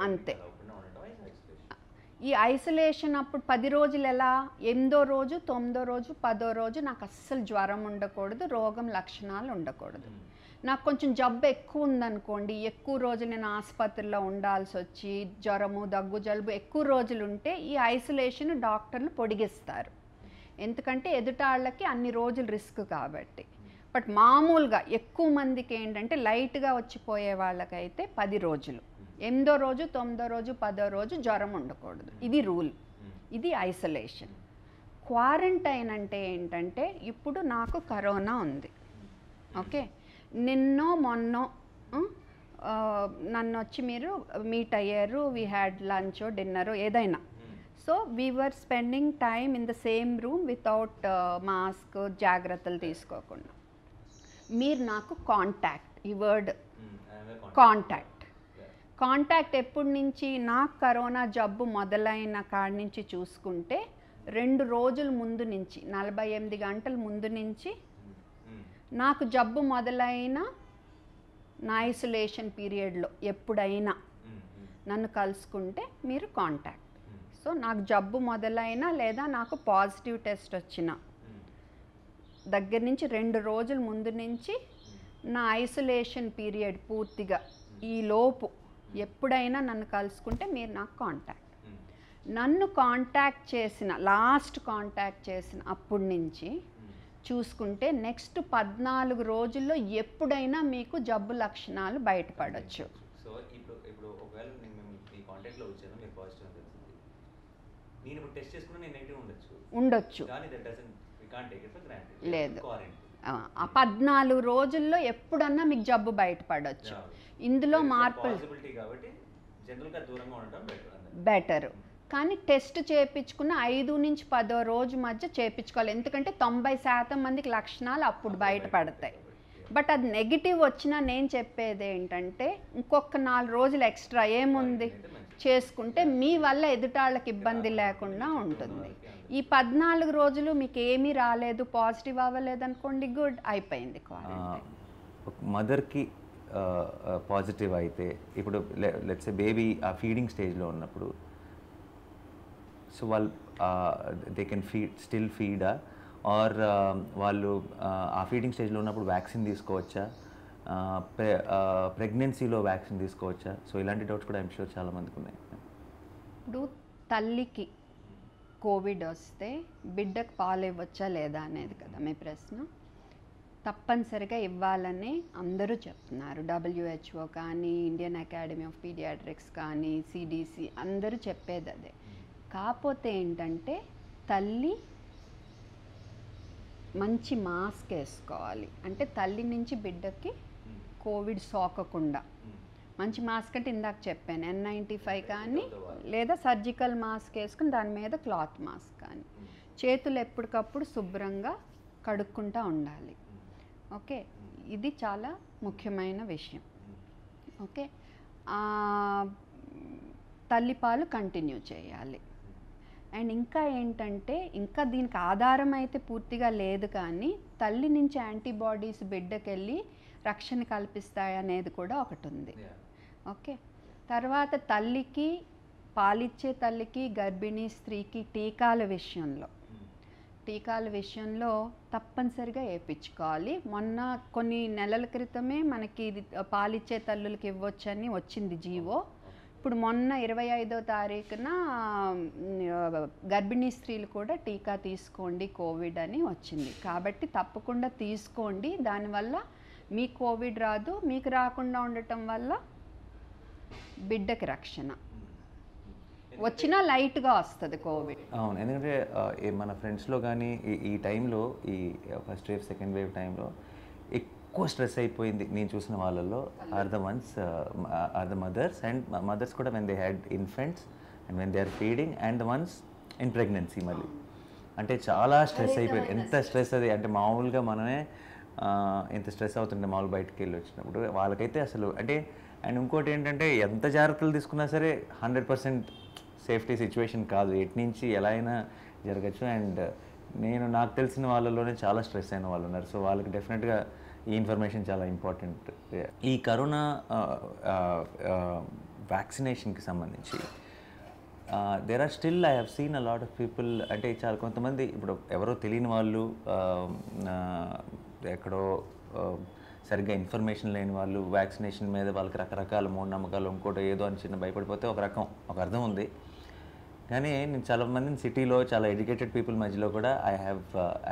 అంతే. ఈ ఐసోలేషన్ అప్పుడు పది రోజులు ఎలా? ఎనిమిదో రోజు తొమ్మిదో రోజు పదో రోజు నాకు అస్సలు జ్వరం ఉండకూడదు రోగం లక్షణాలు ఉండకూడదు. నాకు కొంచెం జబ్బు ఎక్కువ ఉందనుకోండి ఎక్కువ రోజులు నేను ఆసుపత్రిలో ఉండాల్సి వచ్చి జ్వరము దగ్గు జలుబు ఎక్కువ రోజులు ఉంటే ఈ ఐసోలేషన్ డాక్టర్లు పొడిగిస్తారు. ఎందుకంటే ఎదుటాళ్ళకి అన్ని రోజులు రిస్క్ కాబట్టి. బట్ మామూలుగా ఎక్కువ మందికి ఏంటంటే లైట్గా వచ్చిపోయే వాళ్ళకైతే పది రోజులు. ఎనిమిదో రోజు తొమ్మిదో రోజు పదో రోజు జ్వరం ఉండకూడదు. ఇది రూల్. ఇది ఐసోలేషన్. క్వారంటైన్ అంటే ఏంటంటే ఇప్పుడు నాకు కరోనా ఉంది. ఓకే? నిన్నో మొన్నో నన్ను వచ్చి మీరు మీట్ అయ్యారు వీ హ్యాడ్ లంచ్ డిన్నర్ ఏదైనా. So we were spending time in the same room without mask జాగ్రత్తలు తీసుకోకుండా. మీరు నాకు కాంటాక్ట్ ఈ వర్డ్ కాంటాక్ట్ కాంటాక్ట్ ఎప్పటి నుంచి? నాకు కరోనా జబ్బు మొదలైన కాడి నుంచి చూసుకుంటే రెండు రోజుల ముందు నుంచి నలభై ఎనిమిది గంటల ముందు నుంచి నాకు జబ్బు మొదలైన నా ఐసోలేషన్ పీరియడ్లో ఎప్పుడైనా నన్ను కలుసుకుంటే మీరు కాంటాక్ట్ సో నాకు జబ్బు మొదలైనా లేదా నాకు పాజిటివ్ టెస్ట్ వచ్చిన దగ్గర నుంచి రెండు రోజుల ముందు నుంచి నా ఐసోలేషన్ పీరియడ్ పూర్తిగా ఈ లోపు ఎప్పుడైనా నన్ను కలుసుకుంటే మీరు నాకు కాంటాక్ట్ నన్ను కాంటాక్ట్ చేసిన లాస్ట్ కాంటాక్ట్ చేసిన అప్పటి నుంచి చూసుకుంటే నెక్స్ట్ పద్నాలుగు రోజుల్లో ఎప్పుడైనా మీకు జబ్బు లక్షణాలు బయటపడవచ్చు సో ఇప్పుడు ఇప్పుడు ఒకవేళ నేను మేము మీ కాంటాక్ట్లో వచ్చాను మీరు పాజిటివ్ అని తెలిసింది. నేను ఇప్పుడు టెస్ట్ చేసుకున్నా నేను నెగిటివ్ ఉండొచ్చు. ఉండొచ్చు. కానీ that doesn't we can't take it for granted లేదు. ఆ, పద్నాలుగు రోజుల్లో ఎప్పుడన్నా మీకు జబ్బు బయటపడవచ్చు ఇందులో మార్పులు పాసిబిలిటీ కాబట్టి జనరల్గా దూరంగా ఉండటం బెటర్ బెటర్ కానీ టెస్ట్ చేయించుకున్న ఐదు నుంచి పదో రోజు మధ్య చేయించుకోవాలి ఎందుకంటే తొంభై శాతం మందికి లక్షణాలు అప్పుడు బయటపడతాయి బట్ అది నెగిటివ్ వచ్చినా నేను చెప్పేది ఏంటంటే ఇంకొక నాలుగు రోజులు ఎక్స్ట్రా ఏముంది? చేసుకుంటే మీ వల్ల ఎదుటాళ్ళకి ఇబ్బంది లేకుండా ఉంటుంది. ఈ పద్నాలుగు రోజులు మీకు ఏమీ రాలేదు పాజిటివ్ అవ్వలేదు అనుకోండి గుడ్ అయిపోయింది మదర్కి పాజిటివ్ అయితే ఇప్పుడు లెట్స్ బేబీ ఆ ఫీడింగ్ స్టేజ్లో ఉన్నప్పుడు సో uh, uh, uh, వాళ్ళు దే కెన్ ఫీడ్ స్టిల్ ఫీడా ఆర్ వాళ్ళు ఆ ఫీడింగ్ స్టేజ్లో ఉన్నప్పుడు వ్యాక్సిన్ తీసుకోవచ్చా? ప్రెగ్నెన్సీలో వ్యాక్సిన్ తీసుకోవచ్చా? సో ఇలాంటి డౌట్స్ కూడా ఐమ్ షూర్ చాలా మందికి ఉన్నాయి. ఇప్పుడు తల్లికి కోవిడ్ వస్తే బిడ్డకు పాలు ఇవ్వచ్చా లేదా అనేది కదా మీ ప్రశ్న. తప్పనిసరిగా ఇవ్వాలని అందరూ చెప్తున్నారు. డబ్ల్యూహెచ్ఓ కానీ ఇండియన్ అకాడమీ ఆఫ్ పీడియాట్రిక్స్ కానీ సిడిసి అందరూ చెప్పేది అదే. కాకపోతే ఏంటంటే తల్లి మంచి మాస్క్ వేసుకోవాలి. అంటే తల్లి నుంచి బిడ్డకి కోవిడ్ సోకకుండా. మంచి మాస్క్ అంటే ఇందాక చెప్పాను ఎన్ నైంటీ ఫైవ్ కానీ లేదా సర్జికల్ మాస్క్ వేసుకుని దాని మీద క్లాత్ మాస్క్ కానీ. చేతులు ఎప్పటికప్పుడు శుభ్రంగా కడుక్కుంటూ ఉండాలి. ఓకే? ఇది చాలా ముఖ్యమైన విషయం. ఓకే? ఆ, తల్లిపాలు కంటిన్యూ చేయాలి. అండ్ ఇంకా ఏంటంటే ఇంకా దీనికి ఆధారం అయితే పూర్తిగా లేదు కానీ తల్లి నుంచి యాంటీబాడీస్ బిడ్డకెళ్ళి రక్షణ కల్పిస్తాయి అనేది కూడా ఒకటి ఉంది ఓకే? తర్వాత తల్లికి పాలిచ్చే తల్లికి గర్భిణీ స్త్రీకి టీకాల విషయంలో. టీకాల విషయంలో తప్పనిసరిగా వేయించుకోవాలి. మొన్న కొన్ని నెలల క్రితమే మనకి ఇది పాలిచ్చే తల్లులకి ఇవ్వచ్చని వచ్చింది జీవో. ఇప్పుడు మొన్న ఇరవై ఐదో తారీఖున గర్భిణీ స్త్రీలు కూడా టీకా తీసుకోండి కోవిడ్ అని వచ్చింది. కాబట్టి తప్పకుండా తీసుకోండి. దానివల్ల మీ కోవిడ్ రాదు మీకు రాకుండా ఉండటం వల్ల బిడ్డకి రక్షణ. వచ్చినా లైట్గా వస్తుంది కోవిడ్. అవును. ఎందుకంటే మన ఫ్రెండ్స్లో కానీ ఈ ఈ టైంలో ఈ ఫస్ట్ వేవ్ సెకండ్ వేవ్ టైంలో ఎక్కువ స్ట్రెస్ అయిపోయింది. నేను చూసిన వాళ్ళల్లో are the ones are the mothers and mothers కూడా when they had infants and when they are feeding and the ones in pregnancy మళ్ళీ. అంటే చాలా స్ట్రెస్ అయిపోయింది. ఎంత స్ట్రెస్ అది? అంటే మామూలుగా మనమే ఇంత స్ట్రెస్ అవుతుండే మామూలు బయటకు వెళ్ళి వచ్చినప్పుడు వాళ్ళకైతే అసలు అంటే అండ్ ఇంకోటి ఏంటంటే ఎంత జాగ్రత్తలు తీసుకున్నా సరే హండ్రెడ్ పర్సెంట్ సేఫ్టీ సిచ్యువేషన్ కాదు. ఎటు నుంచి ఎలా అయినా జరగచ్చు. అండ్ నేను నాకు తెలిసిన వాళ్ళలోనే చాలా స్ట్రెస్ అయిన వాళ్ళు ఉన్నారు. సో వాళ్ళకి డెఫినెట్గా ఈ ఇన్ఫర్మేషన్ చాలా ఇంపార్టెంట్. ఈ కరోనా వ్యాక్సినేషన్కి సంబంధించి there are still I have seen a lot of people అంటే చాలా కొంతమంది ఇప్పుడు ఎవరో తెలియని వాళ్ళు ఎక్కడో సరిగ్గా ఇన్ఫర్మేషన్ లేని వాళ్ళు వ్యాక్సినేషన్ మీద వాళ్ళకి రకరకాల మూఢనమ్మకాలు ఇంకోటి ఏదో అని చిన్న భయపడిపోతే ఒక రకం ఒక అర్థం ఉంది. కానీ నేను చాలామందిని సిటీలో చాలా ఎడ్యుకేటెడ్ పీపుల్ మధ్యలో కూడా I have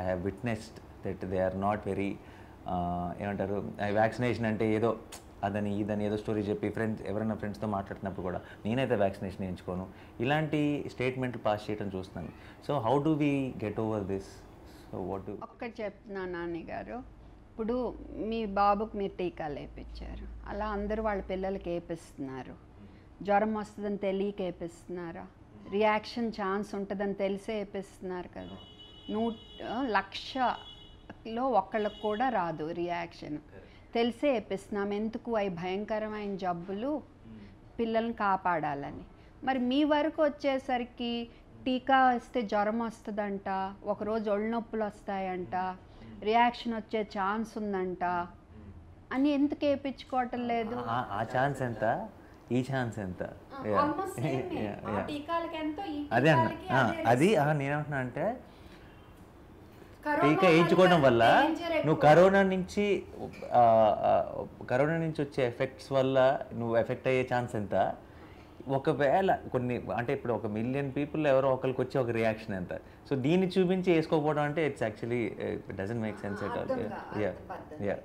I have witnessed that they are not very ఏమంటారు వ్యాక్సినేషన్ అంటే ఏదో అదని ఇదని ఏదో స్టోరీ చెప్పి ఫ్రెండ్స్ ఎవరైనా ఫ్రెండ్స్తో మాట్లాడినప్పుడు కూడా నేనైతే వ్యాక్సినేషన్ వేయించుకోను ఇలాంటి స్టేట్మెంట్లు పాస్ చేయడం చూస్తున్నాను. So how do we get over this so what do ఒక్కటి చెప్తున్నా నాని గారు. ఇప్పుడు మీ బాబుకి మీరు టీకాలు వేయించారు అలా అందరూ వాళ్ళ పిల్లలకి వేపిస్తున్నారు జ్వరం వస్తుందని తెలియక వేపిస్తున్నారా రియాక్షన్ ఛాన్స్ ఉంటుందని తెలిసే వేపిస్తున్నారు కదా. నూ లక్ష లక్షలో ఒక్కళ్ళకి కూడా రాదు రియాక్షన్ తెలిసే వేపిస్తున్నాం ఎందుకు అవి భయంకరమైన జబ్బులు పిల్లల్ని కాపాడాలని? మరి మీ వరకు వచ్చేసరికి టీకా ఇస్తే జ్వరం వస్తుందంట ఒకరోజు ఒళ్ళు నొప్పులు వస్తాయంట రియాక్షన్ వచ్చే ఛాన్స్ ఉందంట అని ఎందుకు వేయించుకోవటం లేదు? ఆ- ఆ ఛాన్స్ ఎంత? ఈ ఛాన్స్ ఎంత. <laughs> అదే అన్న. ఆ, అది ఆ, నేనేమంటున్నా అంటే టీకా వేయించుకోవడం వల్ల నువ్వు కరోనా నుంచి కరోనా నుంచి వచ్చే ఎఫెక్ట్స్ వల్ల నువ్వు ఎఫెక్ట్ అయ్యే ఛాన్స్ ఎంత? ఒకవేళ కొన్ని అంటే ఇప్పుడు ఒక మిలియన్ పీపుల్ ఎవరో ఒకరికి వచ్చే ఒక రియాక్షన్ ఎంత? సో దీన్ని చూపించి వేసుకోకపోవడం అంటే it's actually doesn't make sense at all ya ya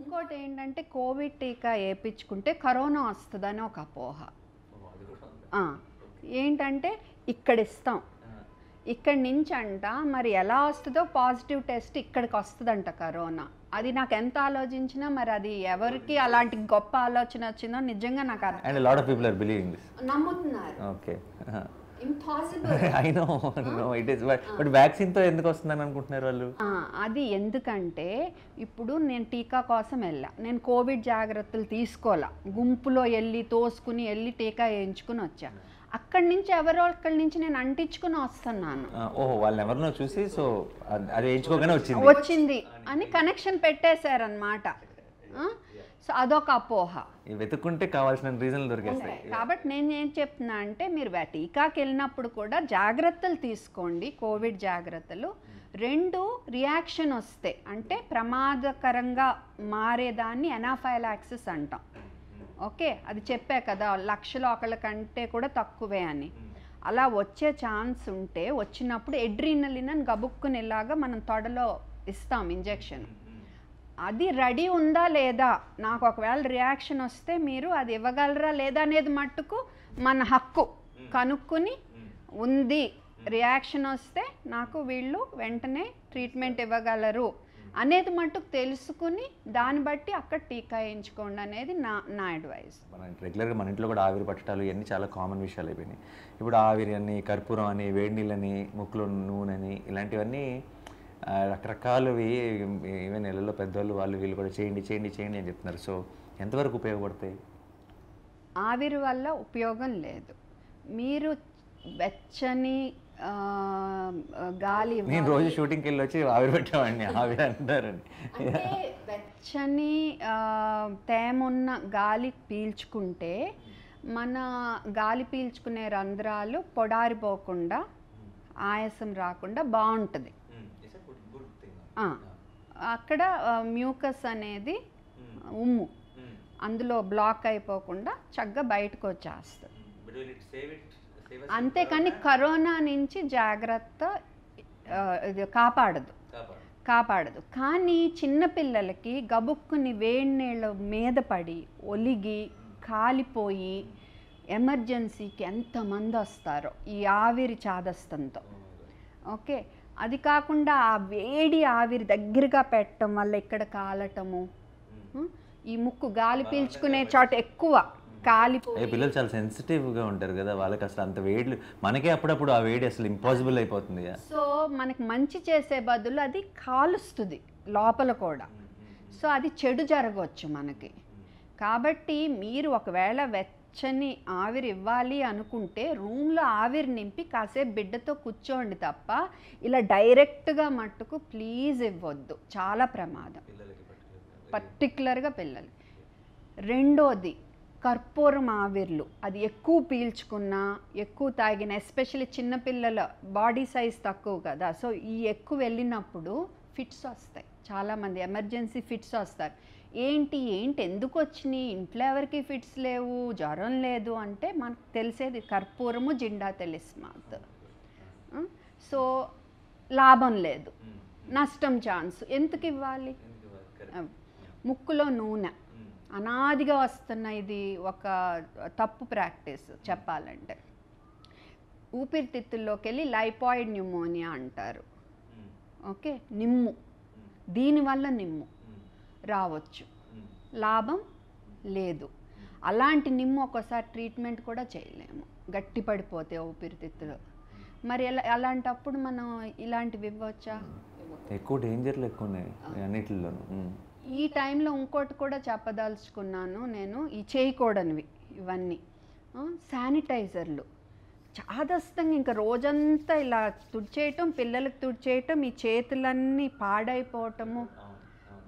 ఇంకోటి ఏంటంటే కోవిడ్ టీకా వేయించుకుంటే కరోనా వస్తుందని ఒక అపోహ. ఆ, ఏంటంటే ఇక్కడ ఇస్తాం. ఇక్కడి నుంచి అంట మరి ఎలా వస్తుందో పాజిటివ్ టెస్ట్ ఇక్కడికి వస్తుందంట కరోనా. అది నాకు ఎంత ఆలోచించినా మరి అది ఎవరికి అలాంటి గొప్ప ఆలోచన వచ్చిందో నిజంగా నాకు అర్థం and lot of people are believing this నమ్ముతున్నారు. Okay I know no it is but but వ్యాక్సిన్తో ఎందుకు వస్తుందని అనుకుంటున్నారు వాళ్ళు? అది ఎందుకంటే ఇప్పుడు నేను టీకా కోసం వెళ్ళా. నేను కోవిడ్ జాగ్రత్తలు తీసుకోవాలా. గుంపులో వెళ్ళి తోసుకుని వెళ్ళి టీకా వేయించుకుని వచ్చా. అక్కడి నుంచి ఎవరో అక్కడి నుంచి నేను అంటించుకుని వస్తున్నాను. ఓహో వాళ్ళని ఎవరినో చూసి సో అది వచ్చింది. వచ్చింది అని కనెక్షన్ పెట్టేశారనమాట సో అదొక అపోహ. వెతుక్కుంటే కావాల్సిన రీజన్లు దొరికేస్తాయి. కాబట్టి నేను ఏం చెప్తున్నా అంటే మీరు టీకాకి వెళ్ళినప్పుడు కూడా జాగ్రత్తలు తీసుకోండి కోవిడ్ జాగ్రత్తలు. రెండు రియాక్షన్ వస్తే అంటే ప్రమాదకరంగా మారేదాన్ని ఎనాఫైలాక్సిస్ అంటాం. ఓకే అది చెప్పా కదా లక్షలో ఒకళ్ళ కంటే కూడా తక్కువే అని. అలా వచ్చే ఛాన్స్ ఉంటే వచ్చినప్పుడు ఎడ్రీనలిన్ అని గబుక్కుని ఇలాగా మనం తొడలో ఇస్తాం ఇంజెక్షన్. అది రెడీ ఉందా లేదా? నాకు ఒకవేళ రియాక్షన్ వస్తే మీరు అది ఇవ్వగలరా లేదా అనేది మట్టుకు మన హక్కు. కనుక్కుని ఉంది. రియాక్షన్ వస్తే నాకు వీళ్ళు వెంటనే ట్రీట్మెంట్ ఇవ్వగలరు. అనేది మట్టుకు తెలుసుకుని దాన్ని బట్టి అక్కడ టీకా వేయించుకోండి అనేది నా నా అడ్వైస్ మన రెగ్యులర్గా మన ఇంట్లో కూడా ఆవిరి పట్టడాలు ఇవన్నీ చాలా కామన్ విషయాలు అయిపోయినాయి. ఇప్పుడు ఆవిరి అని కర్పూరం అని వేడి నీళ్ళని ముక్కులో నూనె అని ఇలాంటివన్నీ రకరకాలవి ఈవెన్ నెలలో పెద్దవాళ్ళు వాళ్ళు వీళ్ళు కూడా చేయండి చేయండి చేయండి అని చెప్తున్నారు. సో ఎంతవరకు ఉపయోగపడతాయి? ఆవిరి వల్ల ఉపయోగం లేదు. మీరు వెచ్చని గాలి నేను రోజు షూటింగ్కి వెళ్ళి వచ్చి ఆవిరి పెట్టేవాడిని ఆవిరి అంటారని అంటే వెచ్చని ఆ, తేమున్న గాలి పీల్చుకుంటే మన గాలి పీల్చుకునే రంధ్రాలు పొడారిపోకుండా ఆయాసం రాకుండా బాగుంటుంది. ఆ, అక్కడ మ్యూకస్ అనేది ఉమ్ము. అందులో బ్లాక్ అయిపోకుండా చక్కగా బయటకు వచ్చేస్తుంది. అంతేకాని కరోనా నుంచి జాగ్రత్త కాపాడదు. కాపాడదు. కానీ చిన్నపిల్లలకి గబుక్కుని వేడి నీళ్ళ మీద పడి ఒలిగి కాలిపోయి ఎమర్జెన్సీకి ఎంతమంది వస్తారో ఈ ఆవిరి చాదస్తంతో. ఓకే? అది కాకుండా ఆ వేడి ఆవిరి దగ్గరగా పెట్టడం వల్ల ఇక్కడ కాలటము? ఈ ముక్కు గాలి పీల్చుకునే చోట ఎక్కువ. కాలిపో ఏ పిల్లలు చాలా సెన్సిటివ్గా ఉంటారు కదా వాళ్ళకి అసలు అంత వేడి మనకే అప్పుడప్పుడు ఆ వేడి అసలు ఇంపాసిబుల్ అయిపోతుంది సో మనకి మంచి చేసే బదులు అది కాలుస్తుంది లోపల కూడా. సో అది చెడు జరగవచ్చు మనకి. కాబట్టి మీరు ఒకవేళ వెచ్చని ఆవిరి ఇవ్వాలి అనుకుంటే రూమ్లో ఆవిరి నింపి కాసేపు బిడ్డతో కూర్చోండి తప్ప ఇలా డైరెక్ట్గా మట్టుకు ప్లీజ్ ఇవ్వద్దు. చాలా ప్రమాదం. పర్టికులర్గా పిల్లలు రెండోది కర్పూరం ఆవిర్లు. అది ఎక్కువ పీల్చుకున్నా ఎక్కువ తాగిన ఎస్పెషల్లీ చిన్నపిల్లల బాడీ సైజ్ తక్కువ కదా. సో ఈ ఎక్కువ వెళ్ళినప్పుడు ఫిట్స్ వస్తాయి. చాలామంది ఎమర్జెన్సీ ఫిట్స్ వస్తారు. ఏంటి ఏంటి ఎందుకు వచ్చినాయి? ఇంట్లో ఎవరికి ఫిట్స్ లేవు? జ్వరం లేదు అంటే మనకు తెలిసేది కర్పూరము జిండా తెలిస్మాత్ సో లాభం లేదు. నష్టం ఛాన్స్ ఎందుకు ఇవ్వాలి? ముక్కులో నూనె. అనాదిగా వస్తున్న ఇది ఒక తప్పు ప్రాక్టీస్ చెప్పాలంటే. ఊపిరితిత్తుల్లోకి వెళ్ళి లైపాయిడ్ న్యూమోనియా అంటారు. ఓకే? నిమ్ము. దీనివల్ల నిమ్ము రావచ్చు. లాభం లేదు. అలాంటి నిమ్ము ఒక్కోసారి ట్రీట్మెంట్ కూడా చేయలేము. గట్టి పడిపోతే ఊపిరితిత్తులు. మరి ఎలా అలాంటప్పుడు మనం ఇలాంటివి ఇవ్వచ్చా ఎక్కువ డేంజర్లు ఎక్కువ ఉన్నాయి అన్నిటిలోనూ. ఈ టైంలో ఇంకోటి కూడా చెప్పదలుచుకున్నాను నేను ఈ చేయకూడనివి ఇవన్నీ. శానిటైజర్లు. చాదస్తంగా ఇంకా రోజంతా ఇలా తుడిచేయటం పిల్లలకు తుడిచేయటం ఈ చేతులన్నీ పాడైపోవటము.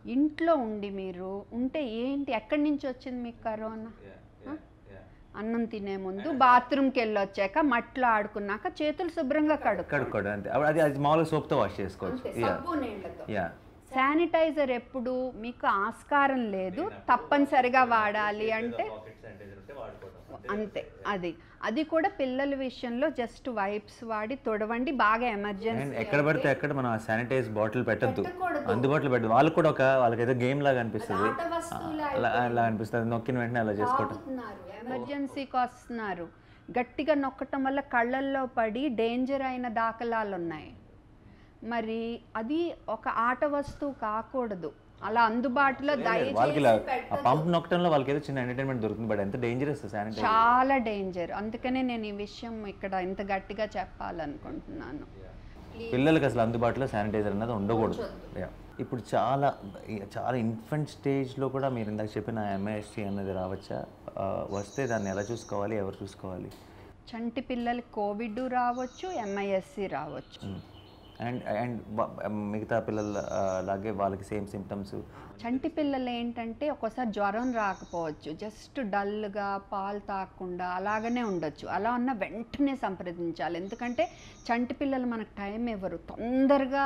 ఇంట్లో ఉండి మీరు ఉంటే ఏంటి? ఎక్కడి నుంచి వచ్చింది మీకు కరోనా? అన్నం తినే ముందు బాత్రూమ్కి వెళ్ళి వచ్చాక మట్లో ఆడుకున్నాక చేతులు శుభ్రంగా కడుక్కోండి. కడుక్కోవడం అంతే. అది మామూలుగా సోప్తో వాష్ చేసుకోవచ్చు. శానిటైజర్ ఎప్పుడు మీకు ఆస్కారం లేదు తప్పనిసరిగా వాడాలి అంటే అంతే అది. అది కూడా పిల్లల విషయంలో జస్ట్ వైప్స్ వాడి తొడవండి బాగా ఎమర్జెన్సీ ఎక్కడ పడితే ఎక్కడ మనం శానిటైజ్ బాటిల్ పెట్టద్దు. అందుబాటులో పెట్టదు వాళ్ళకి కూడా ఒక వాళ్ళకి ఏదో గేమ్ లాగా అనిపిస్తుంది. అలా అనిపిస్తుంది. నొక్కిన వెంటనే అలా చేసుకోవటం. ఎమర్జెన్సీకి వస్తున్నారు. గట్టిగా నొక్కటం వల్ల కళ్ళల్లో పడి డేంజర్ అయిన దాఖలాలు ఉన్నాయి మరి అది ఒక ఆట వస్తువు కాకూడదు. అలా అందుబాటులో వాళ్ళకి ఇలా దయచేసి ఆ పంప్ నొక్కడంలో వాళ్ళకి ఏదో చిన్న ఎంటర్టైన్మెంట్ దొరుకుతుంది బట్ ఎంత డేంజరస్ శానిటైజర్ చాలా డేంజర్ అందుకనే నేను ఈ విషయం ఇక్కడ ఇంత గట్టిగా చెప్పాలనుకుంటున్నాను. పిల్లలకి అసలు అందుబాటులో శానిటైజర్ అన్నది ఉండకూడదు. ఇప్పుడు చాలా చాలా ఇన్ఫెంట్ స్టేజ్లో కూడా మీరు ఇందాక చెప్పిన ఎంఐఎస్టీ అన్నది రావచ్చా? వస్తే దాన్ని ఎలా చూసుకోవాలి ఎవరు చూసుకోవాలి? చంటి పిల్లలకి కోవిడ్ రావచ్చు ఎంఐఎస్సి రావచ్చు. అండ్ అండ్ మిగతా పిల్లల లాగే వాళ్ళకి సేమ్ సిమ్టమ్స్ చంటి పిల్లలు ఏంటంటే ఒక్కోసారి జ్వరం రాకపోవచ్చు. జస్ట్ డల్గా పాలు తాగకుండా అలాగనే ఉండొచ్చు. అలా ఉన్న వెంటనే సంప్రదించాలి. ఎందుకంటే చంటి పిల్లలు మనకు టైం ఇవ్వరు. తొందరగా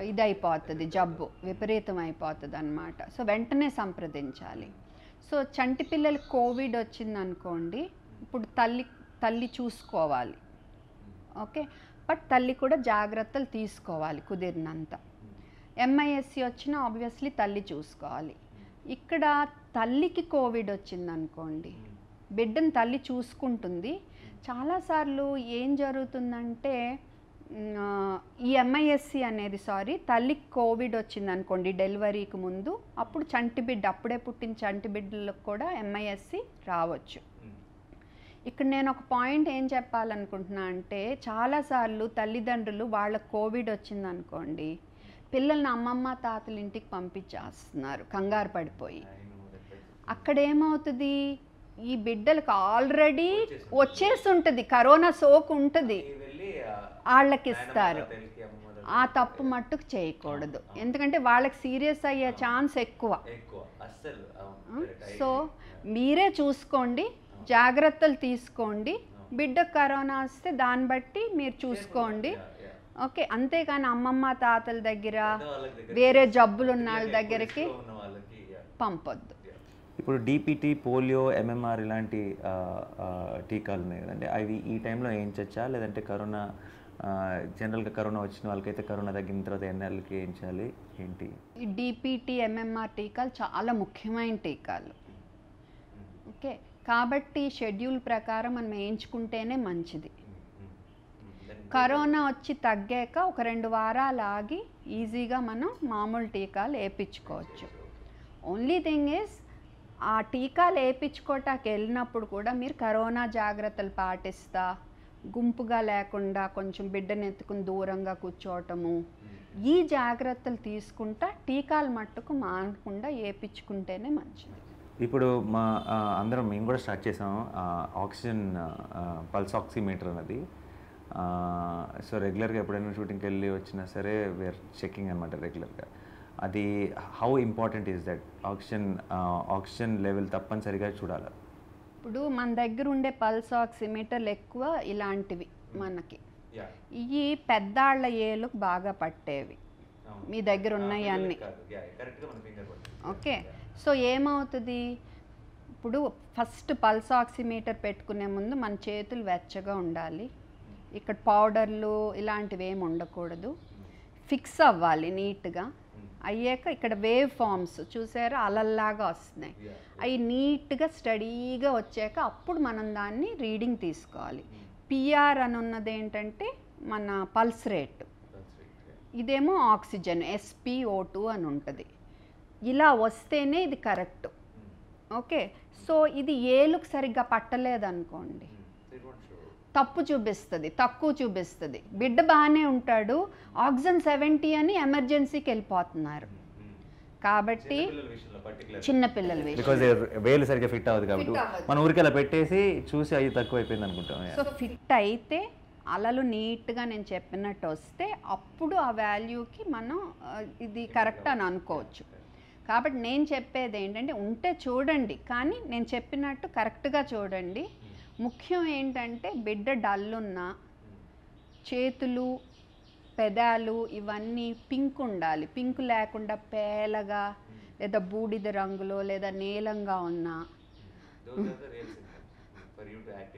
ఇది అయిపోతుంది జబ్బు విపరీతం అయిపోతుంది అనమాట సో వెంటనే సంప్రదించాలి. సో చంటి పిల్లలకి కోవిడ్ వచ్చింది అనుకోండి ఇప్పుడు తల్లి తల్లి చూసుకోవాలి. ఓకే? బట్ తల్లి కూడా జాగ్రత్తలు తీసుకోవాలి కుదిరినంత. ఎంఐఎస్సి వచ్చినా ఆబ్వియస్లీ తల్లి చూసుకోవాలి. ఇక్కడ తల్లికి కోవిడ్ వచ్చింది అనుకోండి బిడ్డను తల్లి చూసుకుంటుంది. చాలాసార్లు ఏం జరుగుతుందంటే ఈ ఎంఐఎస్సి అనేది సారీ తల్లికి కోవిడ్ వచ్చింది అనుకోండి డెలివరీకి ముందు అప్పుడు చంటి బిడ్డ అప్పుడే పుట్టిన చంటి బిడ్డలకు కూడా ఎంఐఎస్సి రావచ్చు. ఇక్కడ నేను ఒక పాయింట్ ఏం చెప్పాలనుకుంటున్నా అంటే చాలాసార్లు తల్లిదండ్రులు వాళ్ళ కోవిడ్ వచ్చింది అనుకోండి పిల్లల్ని అమ్మమ్మ తాతల ఇంటికి పంపించేస్తున్నారు కంగారు పడిపోయి. అక్కడ ఏమవుతుంది? ఈ బిడ్డలకు ఆల్రెడీ వచ్చేసి ఉంటుంది కరోనా సోకు ఉంటుంది. వాళ్ళకి ఇస్తారు ఆ తప్పు మట్టుకు చేయకూడదు. ఎందుకంటే వాళ్ళకి సీరియస్ అయ్యే ఛాన్స్ ఎక్కువ. సో మీరే చూసుకోండి. జాగ్రత్తలు తీసుకోండి. బిడ్డ కరోనా వస్తే దాన్ని బట్టి మీరు చూసుకోండి. ఓకే అంతేకాని అమ్మమ్మ తాతల దగ్గర వేరే జబ్బులు ఉన్న వాళ్ళ దగ్గరికి పంపొద్దు. ఇప్పుడు డిపిటి పోలియో ఎంఎంఆర్ ఇలాంటి టీకాలు ఉన్నాయి కదండి. అవి ఈ టైంలో వేయించచ్చా లేదంటే కరోనా జనరల్గా కరోనా వచ్చిన వాళ్ళకైతే కరోనా తగ్గిన తర్వాత ఎన్నేళ్ళకి వేయించాలి ఏంటి? ఈ డిపిటి ఎంఎంఆర్ టీకాలు చాలా ముఖ్యమైన టీకాలు. ఓకే కాబట్టి షెడ్యూల్ ప్రకారం మనం వేయించుకుంటేనే మంచిది. కరోనా వచ్చి తగ్గాక ఒక రెండు వారాలు ఆగి ఈజీగా మనం మామూలు టీకాలు వేయించుకోవచ్చు. ఓన్లీ థింగ్ ఈజ్ ఆ టీకాలు వేయించుకోవటానికి వెళ్ళినప్పుడు కూడా మీరు కరోనా జాగ్రత్తలు పాటిస్తా గుంపుగా లేకుండా కొంచెం బిడ్డను ఎత్తుకుని దూరంగా కూర్చోవటము ఈ జాగ్రత్తలు తీసుకుంటా టీకాలు మట్టుకు మానకుండా వేయించుకుంటేనే మంచిది. ఇప్పుడు మా అందరం మేము కూడా స్టార్ట్ చేసాం ఆక్సిజన్ పల్స్ ఆక్సిమీటర్ అన్నది సో రెగ్యులర్గా ఎప్పుడైనా షూటింగ్కి వెళ్ళి వచ్చినా సరే వేర్ చెకింగ్ అనమాట రెగ్యులర్గా. అది how important is that oxygen oxygen level తప్పనిసరిగా చూడాలి. ఇప్పుడు మన దగ్గర ఉండే పల్స్ ఆక్సిమీటర్లు ఎక్కువ ఇలాంటివి మనకి. ఇవి పెద్దాళ్ళ ఏలుకు బాగా పట్టేవి. మీ దగ్గర ఉన్నాయి అన్ని. ఓకే. సో ఏమవుతుంది? ఇప్పుడు ఫస్ట్ పల్స్ ఆక్సిమీటర్ పెట్టుకునే ముందు మన చేతులు వెచ్చగా ఉండాలి. ఇక్కడ పౌడర్లు ఇలాంటివి ఏమి ఉండకూడదు. ఫిక్స్ అవ్వాలి నీట్గా. అయ్యాక ఇక్కడ వేవ్ ఫామ్స్ చూసారా? అలల్లాగా వస్తున్నాయి. అవి నీట్గా స్టడీగా వచ్చాక అప్పుడు మనం దాన్ని రీడింగ్ తీసుకోవాలి. పిఆర్ అని ఉన్నది ఏంటంటే మన పల్స్ రేట్. ఇదేమో ఆక్సిజన్ ఎస్పిఓ టూ అని ఉంటుంది. ఇలా వస్తేనే ఇది కరెక్ట్. ఓకే? సో ఇది ఏలుకు సరిగ్గా పట్టలేదనుకోండి. తప్పు చూపిస్తుంది తక్కువ చూపిస్తుంది. బిడ్డ బాగానే ఉంటాడు ఆక్సిజన్ సెవెంటీ అని ఎమర్జెన్సీకి వెళ్ళిపోతున్నారు. కాబట్టి చిన్నపిల్లల బికాజ్ వేలు సరిగ్గా ఫిట్ అవ్వదు కాబట్టి మన ఊరికి అలా పెట్టేసి చూసి అవి తక్కువ అయిపోయింది అనుకుంటాం సో ఫిట్ అయితే అలలు నీట్గా నేను చెప్పినట్టు వస్తే అప్పుడు ఆ వాల్యూకి మనం ఇది కరెక్ట్ అని అనుకోవచ్చు. కాబట్టి నేను చెప్పేది ఏంటంటే ఉంటే చూడండి కానీ నేను చెప్పినట్టు కరెక్ట్గా చూడండి. ముఖ్యం ఏంటంటే బిడ్డ డల్లున్నా చేతులు పెదాలు ఇవన్నీ పింక్ ఉండాలి. పింక్ లేకుండా పేలగా లేదా బూడిద రంగులో లేదా నీలంగా ఉన్నా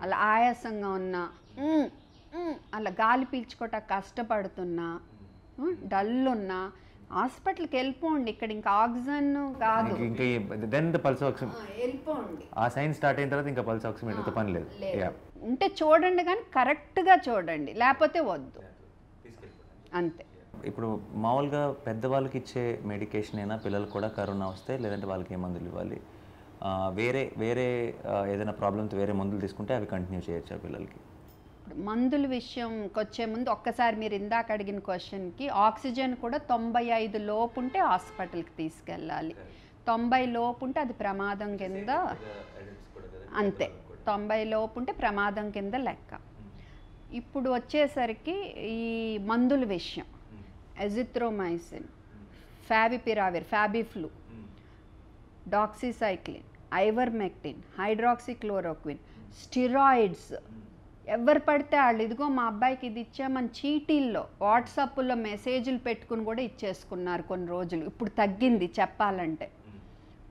అలా ఆయాసంగా ఉన్నా అలా గాలి పీల్చుకోవట కష్టపడుతున్నా డల్ ఉన్నా హాస్పిటల్కి వెళ్ళిపోండి ఇక్కడ ఇంకా ఆక్సిజన్ కాదు. ఇంకా దెన్ ద పల్స్ వెళ్ళిపోండి. ఆ సైన్ స్టార్ట్ అయిన తర్వాత ఇంకా పల్స్ ఆక్సిమీటర్తో పని లేదు. ఉంటే చూడండి కానీ కరెక్ట్గా చూడండి లేకపోతే వద్దు. అంతే. ఇప్పుడు మామూలుగా పెద్దవాళ్ళకి ఇచ్చే మెడికేషన్ అయినా పిల్లలకు కూడా కరోనా వస్తే లేదంటే వాళ్ళకి ఏ మందులు ఇవ్వాలి? వేరే వేరే ఏదైనా ప్రాబ్లమ్తో వేరే మందులు తీసుకుంటే అవి కంటిన్యూ చేయొచ్చు ఆ పిల్లలకి? ఇప్పుడు మందుల విషయంకి వచ్చే ముందు ఒక్కసారి మీరు ఇందాక అడిగిన క్వశ్చన్కి ఆక్సిజన్ కూడా తొంభై ఐదు లోపు ఉంటే హాస్పిటల్కి తీసుకెళ్ళాలి. తొంభై లోపు ఉంటే అది ప్రమాదం కింద అంతే. తొంభై లోపు ఉంటే ప్రమాదం కింద లెక్క. ఇప్పుడు వచ్చేసరికి ఈ మందుల విషయం. Azithromycin favipiravir fabiflu doxycycline ivermectin hydroxychloroquine steroids ఎవరు పడితే వాళ్ళు ఇదిగో మా అబ్బాయికి ఇది ఇచ్చామని చీటీల్లో వాట్సాప్లో మెసేజ్లు పెట్టుకుని కూడా ఇచ్చేసుకున్నారు కొన్ని రోజులు. ఇప్పుడు తగ్గింది చెప్పాలంటే.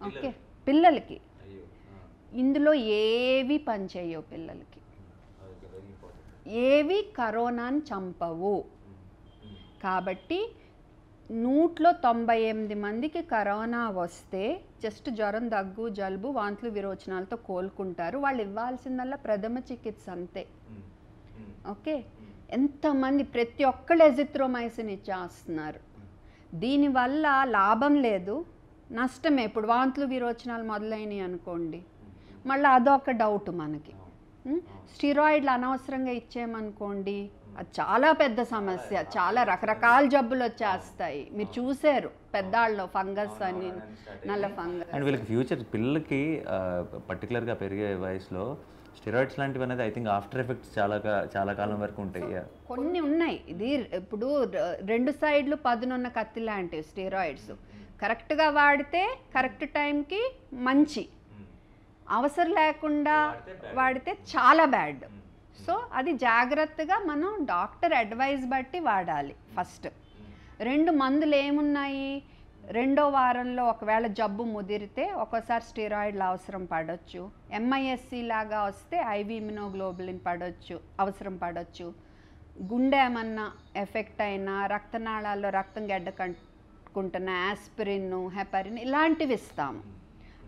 ఓకే. పిల్లలకి. ఇందులో ఏవి పనిచేయవు పిల్లలకి? ఏవి కరోనాని చంపవు. కాబట్టి నూట్లో తొంభై ఎనిమిది మందికి కరోనా వస్తే జస్ట్ జ్వరం దగ్గు జలుబు వాంతులు విరోచనాలతో కోలుకుంటారు. వాళ్ళు ఇవ్వాల్సిందల్లా ప్రథమ చికిత్స అంతే. ఓకే? ఎంతమంది ప్రతి ఒక్కళ్ళు ఎజిత్రోమైసిన్ ఇచ్చేస్తున్నారు. దీనివల్ల లాభం లేదు నష్టమే. ఇప్పుడు వాంతులు విరోచనాలు మొదలైనవి అనుకోండి. మళ్ళీ అదొక డౌట్ మనకి? స్టిరాయిడ్లు అనవసరంగా ఇచ్చేయమనుకోండి అది చాలా పెద్ద సమస్య. చాలా రకరకాల జబ్బులు వచ్చేస్తాయి మీరు చూసారు పెద్దాళ్ళు ఫంగస్ అని నల్ల ఫంగస్. అండ్ వీళ్ళకి ఫ్యూచర్ పిల్లలకి పర్టికులర్గా పెరిగే వయసులో స్టెరాయిడ్స్ లాంటివి అనేది ఐ థింక్ ఆఫ్టర్ ఎఫెక్ట్స్ చాలా చాలా కాలం వరకు ఉంటాయి. కొన్ని ఉన్నాయి. ఇది ఇప్పుడు రెండు సైడ్లు పదునున్న కత్తి లాంటివి స్టెరాయిడ్స్. కరెక్ట్గా వాడితే కరెక్ట్ టైంకి మంచి. అవసరం లేకుండా వాడితే చాలా బ్యాడ్. సో అది జాగ్రత్తగా మనం డాక్టర్ అడ్వైస్ బట్టి వాడాలి ఫస్ట్. రెండు మందులు ఏమున్నాయి? రెండో వారంలో ఒకవేళ జబ్బు ముదిరితే ఒక్కోసారి స్టీరాయిడ్లు అవసరం పడవచ్చు ఎంఐఎస్సి లాగా వస్తే ఐవి ఇమ్యునోగ్లోబులిన్ పడవచ్చు అవసరం పడవచ్చు గుండె ఏమన్నా ఎఫెక్ట్ అయినా రక్తనాళాల్లో రక్తం గడ్డ కట్టుకుంటున్న ఆస్పిరిన్ హెపరిన్ ఇలాంటివి ఇస్తాము.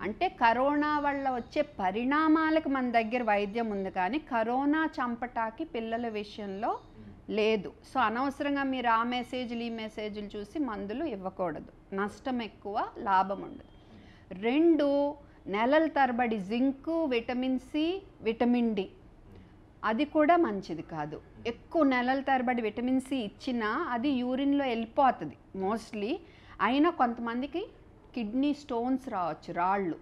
అంటే కరోనా వల్ల వచ్చే పరిణామాలకు మన దగ్గర వైద్యం ఉంది కానీ కరోనా చంపటాకి పిల్లల విషయంలో లేదు. సో అనవసరంగా మీరు ఆ మెసేజ్లు ఈ మెసేజ్లు చూసి మందులు ఇవ్వకూడదు. నష్టం ఎక్కువ లాభం ఉండదు. రెండు నెలల తరబడి zinc vitamin C vitamin D. అది కూడా మంచిది కాదు. ఎక్కువ నెలల తరబడి విటమిన్ సి ఇచ్చినా అది యూరిన్లో వెళ్ళిపోతుంది. మోస్ట్లీ అయినా కొంతమందికి కిడ్నీ స్టోన్స్ రావచ్చు రాళ్ళు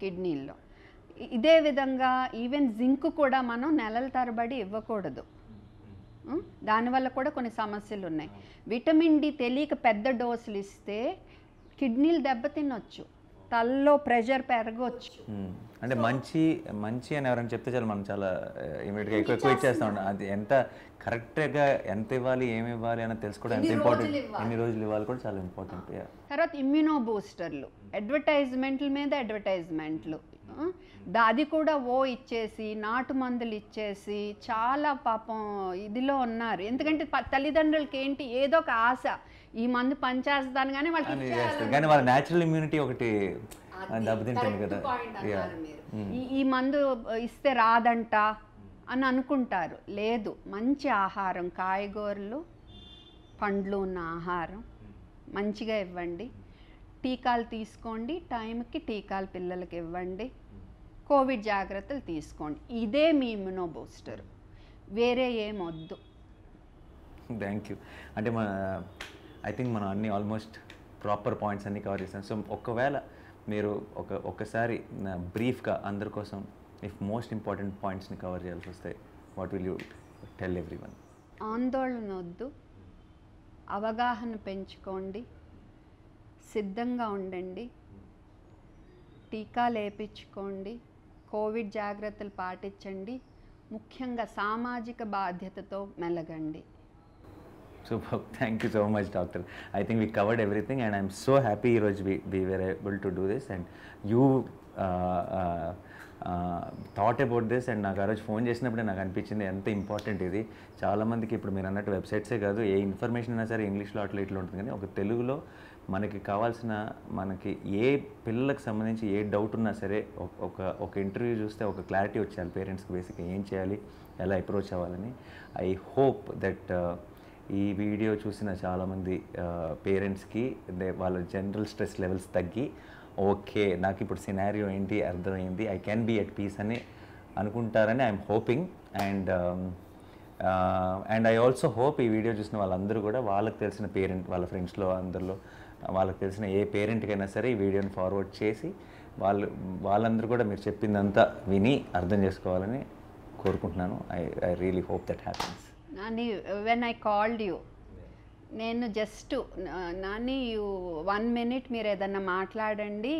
కిడ్నీల్లో. ఇదే విధంగా ఈవెన్ జింక్ కూడా మనం నెలల తరబడి ఇవ్వకూడదు? దానివల్ల కూడా కొన్ని సమస్యలు ఉన్నాయి విటమిన్ డి తెలియక పెద్ద డోసులు ఇస్తే కిడ్నీలు దెబ్బతినొచ్చు. తలలో ప్రెషర్ పెరగవచ్చు Hmm. అంటే మంచి మంచి అని ఎవరైనా చెప్తే చాలా మనం చాలా ఇమీడియట్గా ఎక్కువ ఎక్కువ ఇచ్చేస్తా. ఉంటాం అది ఎంత కరెక్ట్గా ఎంత ఇవ్వాలి ఏమి ఇవ్వాలి అని తెలుసుకోవడం ఎంత ఇంపార్టెంట్ ఎన్ని రోజులు ఇవ్వాలి కూడా చాలా ఇంపార్టెంట్ తర్వాత ఇమ్యూనో బూస్టర్లు అడ్వర్టైజ్మెంట్ల మీద అడ్వర్టైజ్మెంట్లు. అది కూడా ఓ ఇచ్చేసి నాటు మందులు ఇచ్చేసి చాలా పాపం ఇదిలో ఉన్నారు. ఎందుకంటే తల్లిదండ్రులకి ఏంటి ఏదో ఒక ఆశ. ఈ మందు పనిచేస్తాను కానీ చేస్తారు. కానీ వాళ్ళ న్యాచురల్ ఇమ్యూనిటీ ఒకటి దెబ్బతింటుంది కదా. యా ఈ- మందు ఇస్తే రాదంట అని అనుకుంటారు. లేదు మంచి ఆహారం కాయగూరలు పండ్లు ఉన్న ఆహారం మంచిగా ఇవ్వండి. టీకాలు తీసుకోండి టైంకి టీకాలు పిల్లలకి ఇవ్వండి. కోవిడ్ జాగ్రత్తలు తీసుకోండి. ఇదే మీ ఇమ్యునో బూస్టర్ వేరే ఏమొద్దు థ్యాంక్ యూ అంటే మన ఐ థింక్ మనం అన్ని ఆల్మోస్ట్ ప్రాపర్ పాయింట్స్ అన్ని కవర్ చేస్తాం సో ఒకవేళ మీరు ఒక ఒక్కసారి బ్రీఫ్గా అందరి కోసం ఇఫ్ మోస్ట్ ఇంపార్టెంట్ పాయింట్స్ని కవర్ చేయాల్సి వస్తే what will you tell every one ఆందోళన వద్దు. అవగాహన పెంచుకోండి. సిద్ధంగా ఉండండి. టీకాలు వేయించుకోండి కోవిడ్ జాగ్రత్తలు పాటించండి. ముఖ్యంగా సామాజిక బాధ్యతతో మెలగండి. Super thank you so much doctor I think we covered everything and I'm so happy ఈరోజు we we were able to do this and you thought about this and నాకు ఆ రోజు ఫోన్ చేసినప్పుడే నాకు అనిపించింది ఎంత ఇంపార్టెంట్ ఇది. చాలామందికి ఇప్పుడు మీరు అన్నట్టు వెబ్సైట్సే కాదు ఏ ఇన్ఫర్మేషన్ అయినా సరే ఇంగ్లీష్లో అట్లా ఇట్లా ఉంటుంది కానీ ఒక తెలుగులో మనకి కావాల్సిన మనకి ఏ పిల్లలకు సంబంధించి ఏ డౌట్ ఉన్నా సరే ఒక- ఒక ఒక ఇంటర్వ్యూ చూస్తే ఒక క్లారిటీ వచ్చేయాలి. పేరెంట్స్కి బేసిక్గా ఏం చేయాలి ఎలా అప్రోచ్ అవ్వాలని. ఐ హోప్ దట్ ఈ వీడియో చూసిన చాలామంది పేరెంట్స్కి వాళ్ళ జనరల్ స్ట్రెస్ లెవెల్స్ తగ్గి ఓకే నాకు ఇప్పుడు సినారియో ఏంటి అర్థమైంది I can be at peace అని అనుకుంటారని I'm hoping. And and I also hope ఈ వీడియో చూసిన వాళ్ళందరూ కూడా వాళ్ళకి తెలిసిన పేరెంట్ వాళ్ళ ఫ్రెండ్స్లో అందరిలో వాళ్ళకి తెలిసిన ఏ పేరెంట్కైనా సరే ఈ వీడియోని ఫార్వర్డ్ చేసి వాళ్ళు వాళ్ళందరూ కూడా మీరు చెప్పిందంతా విని అర్థం చేసుకోవాలని కోరుకుంటున్నాను. I I really hope that happiness. Nani when I called you నేను just Nani you one minute మీరు ఏదన్నా మాట్లాడండి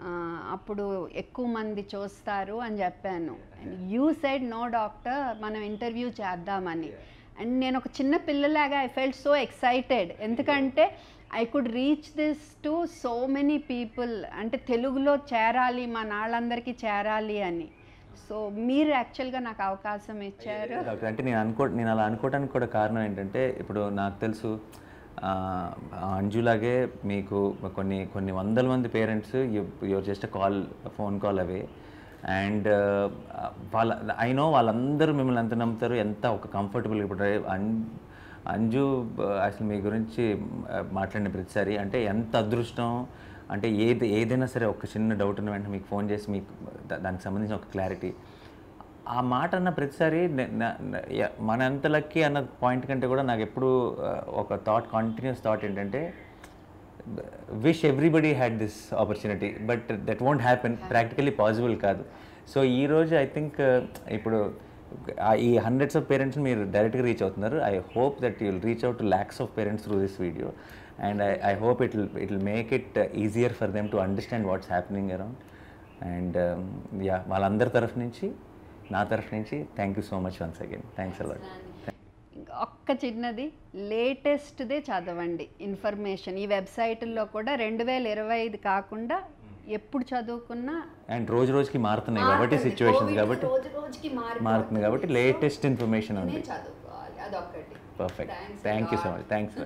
ఆ, అప్పుడు ఎక్కువ మంది చూస్తారు అని చెప్పాను. యూ సైడ్ నో డాక్టర్ మనం ఇంటర్వ్యూ చేద్దామని. అండ్ నేను ఒక చిన్న పిల్లలాగా ఐ ఫెల్ట్ సో ఎక్సైటెడ్ ఎందుకంటే I could reach this to so many people అంటే తెలుగులో చేరాలి మా నాళ్ళందరికీ చేరాలి అని. సో మీరు యాక్చువల్గా నాకు అవకాశం ఇచ్చారు. డాక్టర్ అంటే నేను అనుకో నేను అలా అనుకోవడానికి కూడా కారణం ఏంటంటే ఇప్పుడు నాకు తెలుసు అంజులాగే మీకు కొన్ని కొన్ని వందల మంది parents your just call phone call away. And వాళ్ళ అయినో వాళ్ళందరూ మిమ్మల్ని ఎంత నమ్ముతారు ఎంత ఒక కంఫర్టబుల్ ఇప్పుడు అన్ అంజు అసలు మీ గురించి మాట్లాడిన ప్రతిసారి అంటే ఎంత అదృష్టం అంటే ఏది ఏదైనా సరే ఒక చిన్న డౌట్ ఉన్న వెంటనే మీకు ఫోన్ చేసి మీకు దానికి సంబంధించిన ఒక క్లారిటీ. ఆ మాట అన్న ప్రతిసారి మన ఎంత లక్కీ అన్న పాయింట్ కంటే కూడా నాకు ఎప్పుడు ఒక థాట్ కంటిన్యూస్ థాట్ ఏంటంటే wish everybody had this opportunity but that won't happen practically possible కాదు. సో ఈరోజు ఐ థింక్ ఇప్పుడు ఈ హండ్రెడ్స్ ఆఫ్ పేరెంట్స్ మీరు డైరెక్ట్గా రీచ్ అవుతున్నారు. I hope that you'll reach out to lakhs of parents through this video. And I I hope it it will make it easier for them to understand what's happening around and yeah వాళ్ళందరి తరఫు నుంచి నా తరఫు నుంచి thank you so much once again thanks a lot ఒక్క చిన్నది లేటెస్ట్దే చదవండి information. ఈ వెబ్సైట్లో కూడా రెండు వేల ఇరవై ఐదు కాకుండా ఎప్పుడు చదువుకున్నా అండ్ రోజు రోజుకి మారుతున్నాయి కాబట్టి సిచ్యువేషన్స్ కాబట్టి మారుతుంది. కాబట్టి లేటెస్ట్ ఇన్ఫర్మేషన్ ఉంది perfect thank you so much thanks